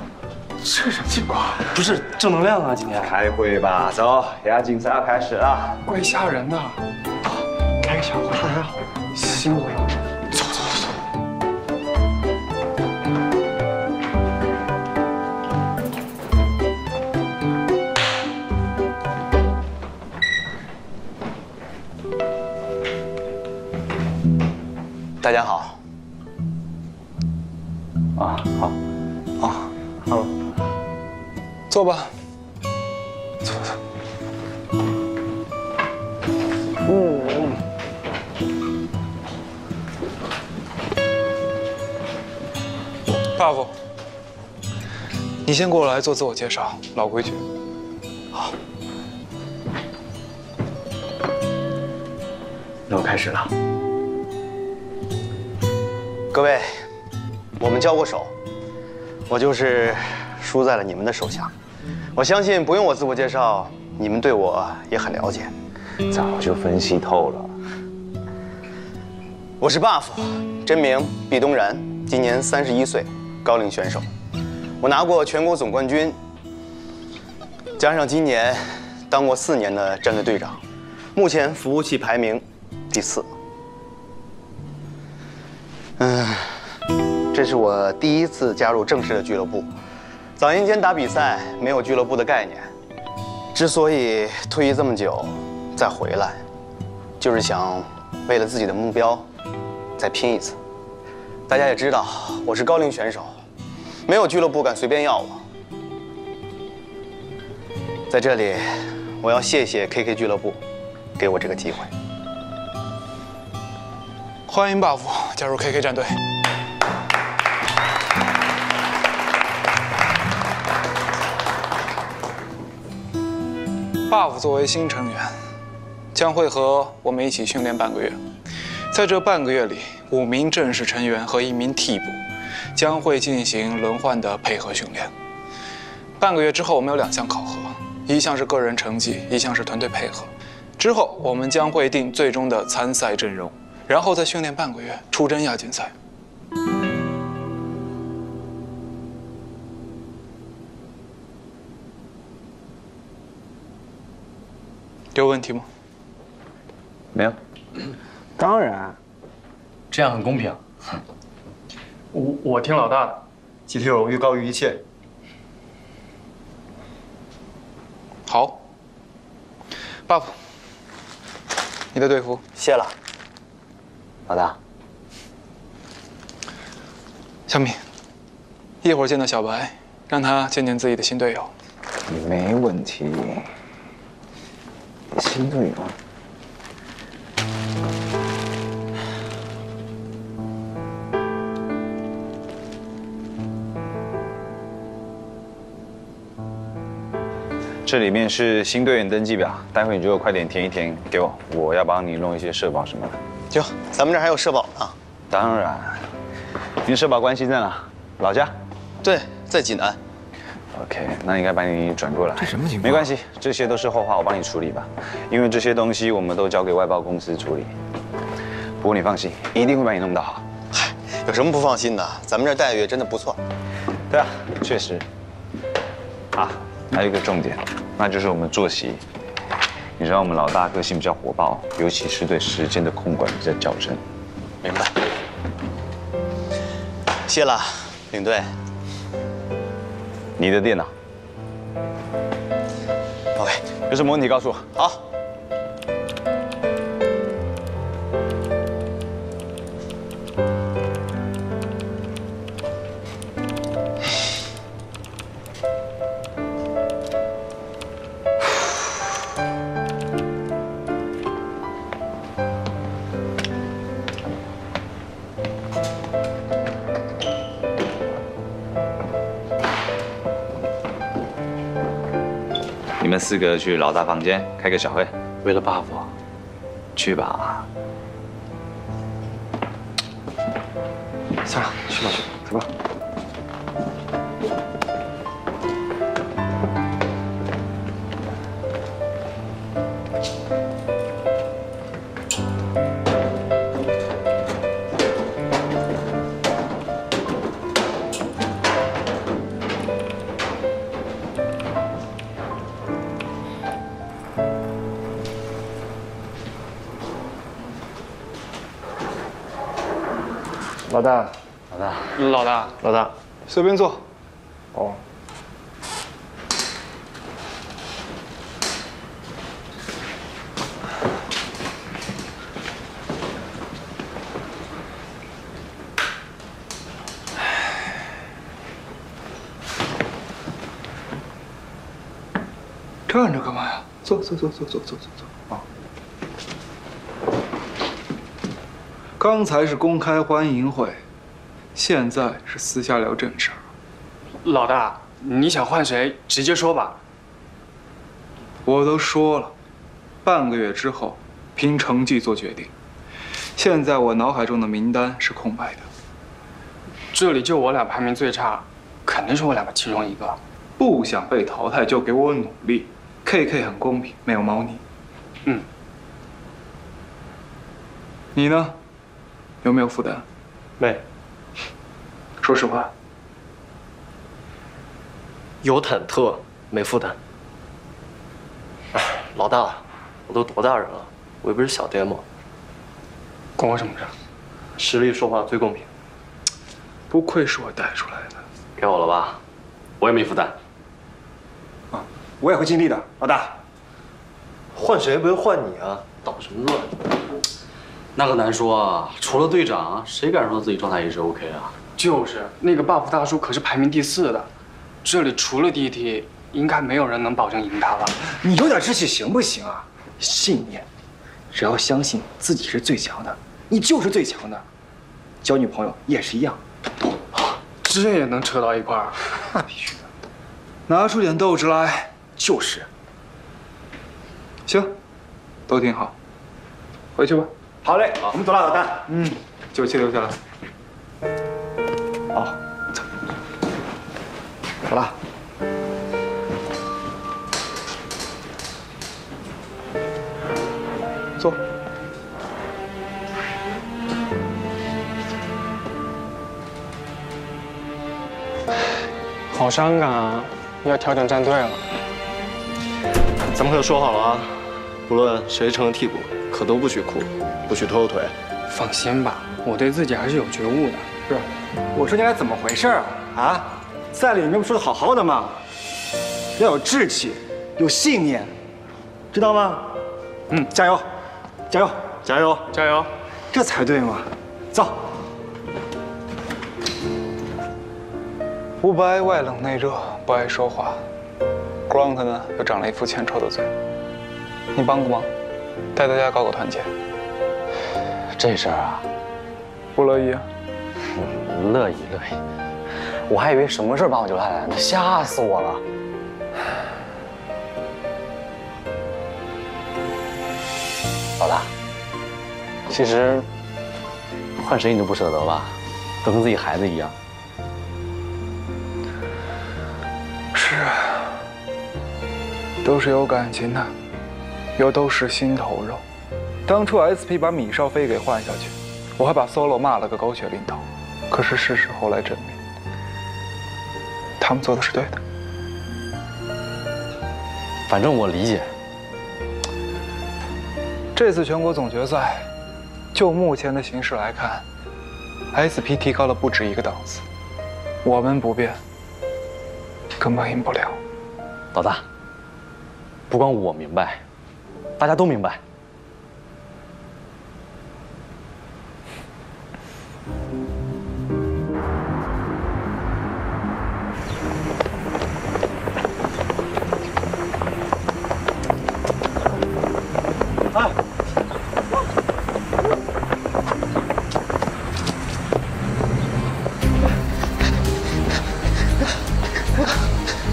这什么情况？不是正能量啊，今天开会吧，走，亚锦赛要开始了。怪吓人的。开个小会，辛苦了。走走走。大家好。啊，好，啊，好，坐吧。buff，你先过来做自我介绍，老规矩。好。那我开始了。各位，我们交过手，我就是输在了你们的手下。我相信不用我自我介绍，你们对我也很了解。早就分析透了。我是 buff，真名毕东然，今年三十一岁，高龄选手。我拿过全国总冠军，加上今年当过四年的战队队长，目前服务器排名第四。嗯，这是我第一次加入正式的俱乐部。早年间打比赛没有俱乐部的概念，之所以退役这么久再回来，就是想为了自己的目标再拼一次。大家也知道我是高龄选手，没有俱乐部敢随便要我。在这里，我要谢谢 KK 俱乐部给我这个机会。欢迎 buff 加入 KK 战队。buff 作为新成员，将会和我们一起训练半个月。在这半个月里，五名正式成员和一名替补将会进行轮换的配合训练。半个月之后，我们有两项考核，一项是个人成绩，一项是团队配合。之后，我们将会定最终的参赛阵容，然后再训练半个月，出征亚锦赛。有问题吗？没有。当然，这样很公平。我我听老大的，集体荣誉高于一切。好，buff，你的队服谢了，老大。小米，一会儿见到小白，让他见见自己的新队友。没问题。新队友。这里面是新队员登记表，待会你就快点填一填给我，我要帮你弄一些社保什么的。行，咱们这儿还有社保呢。当然，您社保关系在哪？老家？对，在济南。OK，那应该把你转过来。这什么情况？没关系，这些都是后话，我帮你处理吧。因为这些东西我们都交给外包公司处理。不过你放心，一定会把你弄到好。嗨，有什么不放心的？咱们这儿待遇真的不错。对啊，确实。啊，还有一个重点，那就是我们作息。你知道我们老大个性比较火爆，尤其是对时间的控管比较较真。明白。谢了，领队。你的电脑。OK，有什么问题告诉我。好。们四个去老大房间开个小会。为了 buff，去吧。老大，老大，老大，老大，随便坐。哦。站着干嘛呀？坐坐坐坐坐坐坐坐刚才是公开欢迎会，现在是私下聊正事儿。老大，你想换谁，直接说吧。我都说了，半个月之后凭成绩做决定。现在我脑海中的名单是空白的。这里就我俩排名最差，肯定是我俩的其中一个。不想被淘汰就给我努力。KK 很公平，没有猫腻。嗯。你呢？有没有负担？没。说实话。有忐忑，没负担。哎，老大，我都多大人了，我又不是小爹吗？关我什么事？实力说话最公平。不愧是我带出来的。该我了吧？我也没负担。啊我也会尽力的，老大。换谁不会换你啊？捣什么乱？那个难说啊，除了队长，谁敢说自己状态一直 OK 啊？就是那个 buff 大叔可是排名第四的，这里除了 DT，应该没有人能保证赢他了。你有点志气行不行啊？信念，只要相信自己是最强的，你就是最强的。交女朋友也是一样。这也能扯到一块儿？那 必须的。拿出点斗志来。就是。行，都挺好。回去吧。好嘞，我们走了，老大。嗯，酒气留下来。好，走。走了。坐。好伤感啊，要调整战队了。咱们可说好了啊，不论谁成了替补，可都不许哭，不许拖后腿。放心吧，我对自己还是有觉悟的。不是，我说你俩怎么回事啊？啊，在里面不说的好好的吗？要有志气，有信念，知道吗？嗯，加油，加油，加油，加油，这才对嘛。走。吾不爱外冷内热，不爱说话。Grant 呢，又长了一副欠抽的嘴。你帮个忙，带大家搞搞团结。这事儿啊，不乐意啊？乐意乐意。我还以为什么事把我留下来呢，吓死我了。老大，其实换谁你都不舍得吧？都跟自己孩子一样。是啊。都是有感情的，又都是心头肉。当初 SP 把米少飞给换下去，我还把 Solo 骂了个狗血淋头。可是事实后来证明，他们做的是对的。反正我理解。这次全国总决赛，就目前的形势来看，SP 提高了不止一个档次。我们不变，根本赢不了。老大。不光我明白，大家都明白。啊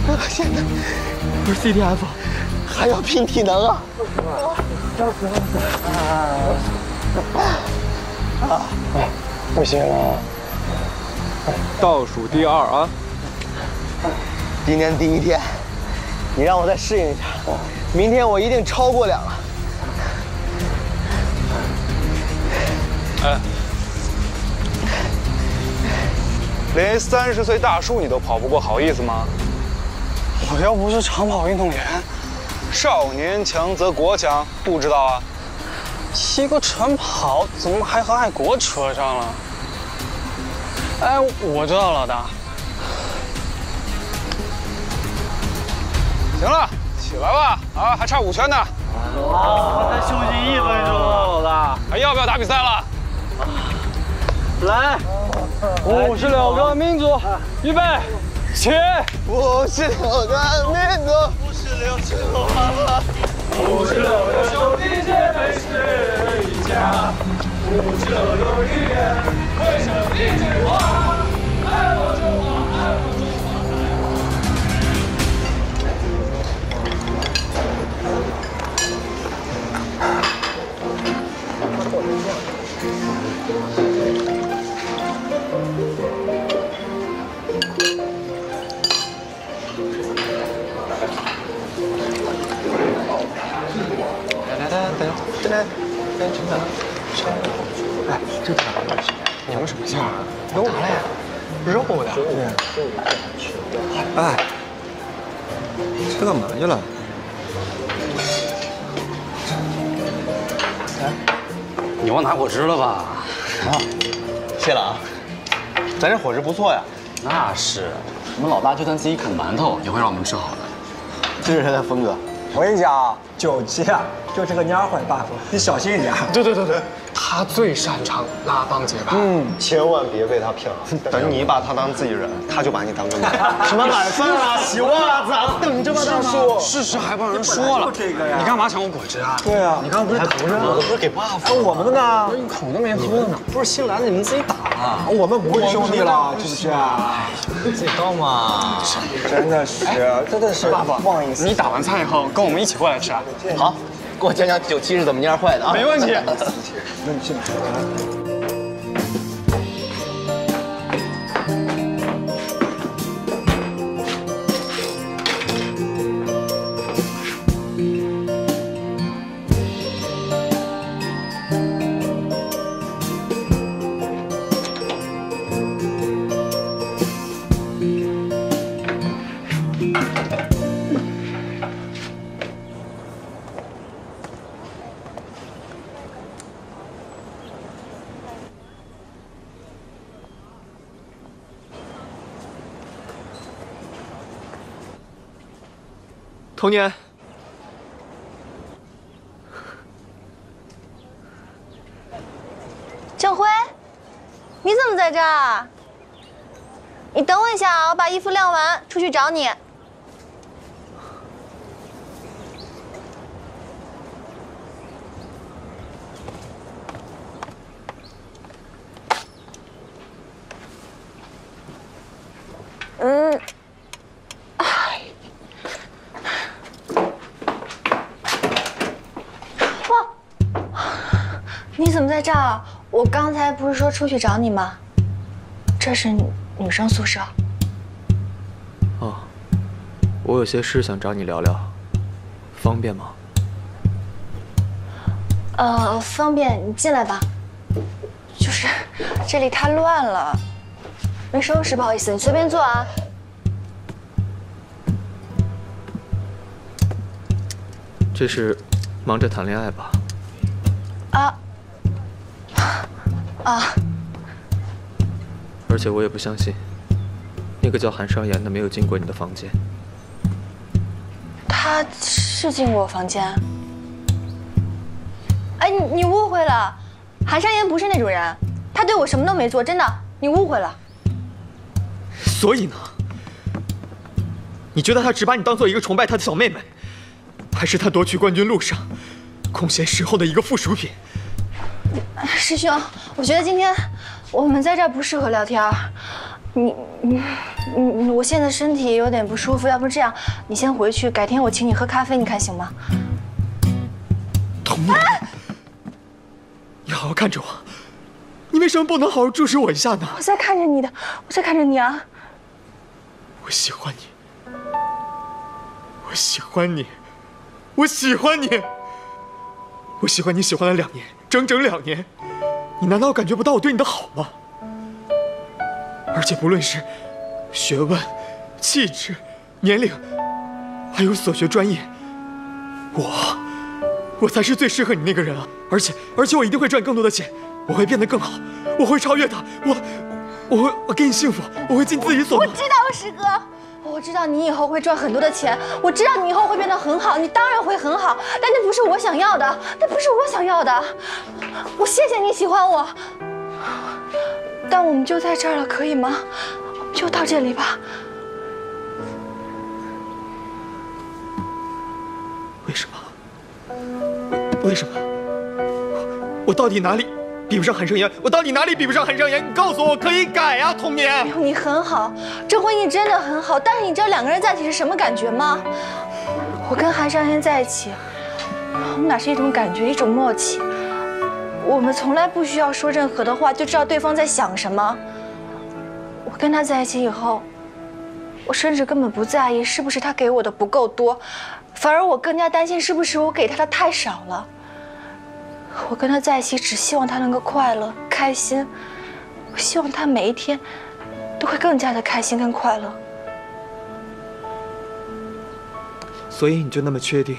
啊！现在不是 CDF。还要拼体能啊！啊，不行了，倒数第二啊！今天第一天，你让我再适应一下，明天我一定超过两了。哎，连三十岁大叔你都跑不过，好意思吗？我又不是长跑运动员，少年强则国强，不知道啊？骑个晨跑怎么还和爱国扯上了？哎，我知道，老大。行了，起来吧，啊，还差五圈呢。好，再休息一分钟啊，老大。还要不要打比赛了？来，五十六个民族，预备，起！五十六个民族，五十六个，五十六个兄弟姐妹是一家，五十六种语言汇成一句话，爱我中华，爱我中华。来来等等等，等等等。哎，这个你们什么馅儿？有啥嘞？肉的。哎，这干嘛去了？你忘拿果汁了吧？啊，谢了啊，咱这伙食不错呀。那是，我们老大就算自己啃馒头，也会让我们吃好的。这是他的风格。我跟你讲啊，九七啊，就是个蔫坏 buff，你小心一点。对对对对，他最擅长拉帮结派。嗯，千万别被他骗了。等你把他当自己人，他就把你当真的。什么晚饭啊，洗袜子啊，等着吧，大叔。事实还不让人说了，这个呀，你干嘛抢我果汁啊？对啊，你刚刚不是等着我的不是给 buff，我们的呢？一口都没喝呢。不是新来的，你们自己打啊。我们不是兄弟了，是不是啊？自己倒嘛。真的是，真的是。爸爸，不好意思，你打完菜以后跟我们一起过来吃啊。好，给我讲讲九七是怎么蔫坏的啊？没问题。那你进来。童年，郑辉，你怎么在这儿？你等我一下啊，我把衣服晾完，出去找你。嗯，你怎么在这儿？我刚才不是说出去找你吗？这是女生宿舍。哦，我有些事想找你聊聊，方便吗？呃，方便，你进来吧。就是这里太乱了，没收拾，不好意思，你随便坐啊。这是忙着谈恋爱吧？啊啊！而且我也不相信，那个叫韩商言的没有进过你的房间。他是进过我房间。哎，你你误会了，韩商言不是那种人，他对我什么都没做，真的，你误会了。所以呢？你觉得他只把你当做一个崇拜他的小妹妹，还是他夺取冠军路上空闲时候的一个附属品？师兄，我觉得今天我们在这儿不适合聊天，你你你，我现在身体有点不舒服，要不这样，你先回去，改天我请你喝咖啡，你看行吗？童年，你好好看着我，你为什么不能好好注视我一下呢？我在看着你的，我在看着你啊。我喜欢你，我喜欢你，我喜欢你，我喜欢你喜欢了两年，整整两年，你难道感觉不到我对你的好吗？而且不论是学问、气质、年龄，还有所学专业，我，我才是最适合你那个人啊！而且，而且我一定会赚更多的钱，我会变得更好，我会超越他，我，我会，我给你幸福，我会尽自己所能。我知道，师哥，我知道你以后会赚很多的钱，我知道你以后会变得很好，你当然会很好，但那不是我想要的，那不是我想要的。我谢谢你喜欢我。但我们就在这儿了，可以吗？就到这里吧。为什么？为什么？我到底哪里比不上韩商言？我到底哪里比不上韩商言？你告诉我，我可以改啊，童年。你很好，郑辉，你真的很好。但是你知道两个人在一起是什么感觉吗？我跟韩商言在一起，我们俩是一种感觉，一种默契。我们从来不需要说任何的话，就知道对方在想什么。我跟他在一起以后，我甚至根本不在意是不是他给我的不够多，反而我更加担心是不是我给他的太少了。我跟他在一起，只希望他能够快乐、开心。我希望他每一天都会更加的开心跟快乐。所以你就那么确定？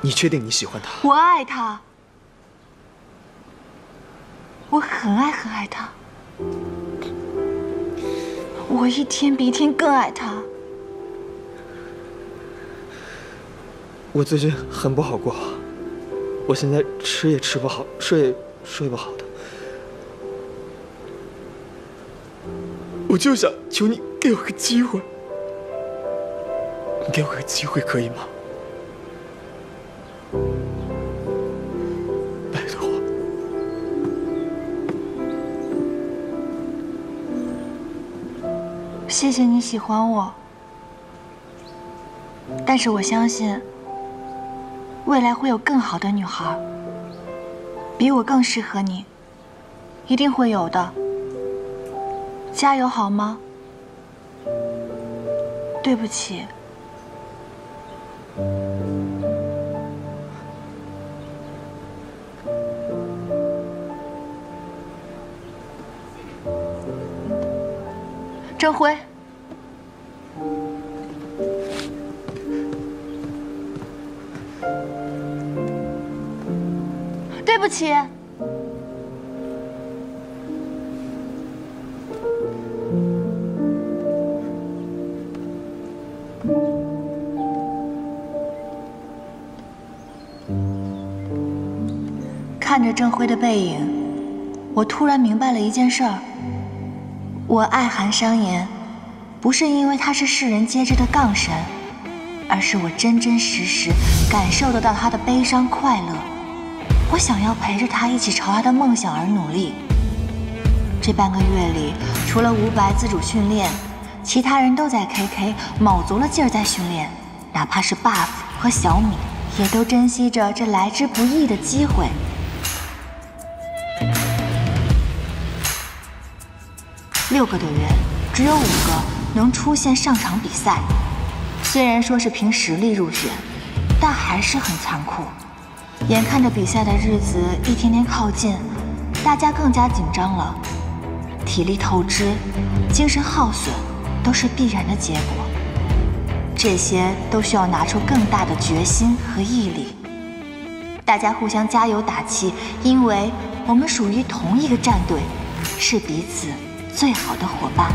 你确定你喜欢他？我爱他，我很爱很爱他，我一天比一天更爱他。我最近很不好过，我现在吃也吃不好，睡也睡不好的。我就想求你给我个机会，你给我个机会可以吗？拜托谢谢你喜欢我，但是我相信未来会有更好的女孩，比我更适合你，一定会有的。加油好吗？对不起。郑辉，郑辉的背影，我突然明白了一件事儿。我爱韩商言，不是因为他是世人皆知的杠神，而是我真真实实感受得到他的悲伤快乐。我想要陪着他一起朝他的梦想而努力。这半个月里，除了吴白自主训练，其他人都在 KK 卯足了劲儿在训练，哪怕是 Buff 和小米，也都珍惜着这来之不易的机会。六个队员，只有五个能出现上场比赛。虽然说是凭实力入选，但还是很残酷。眼看着比赛的日子一天天靠近，大家更加紧张了。体力透支、精神耗损都是必然的结果。这些都需要拿出更大的决心和毅力。大家互相加油打气，因为我们属于同一个战队，是彼此。最好的伙伴。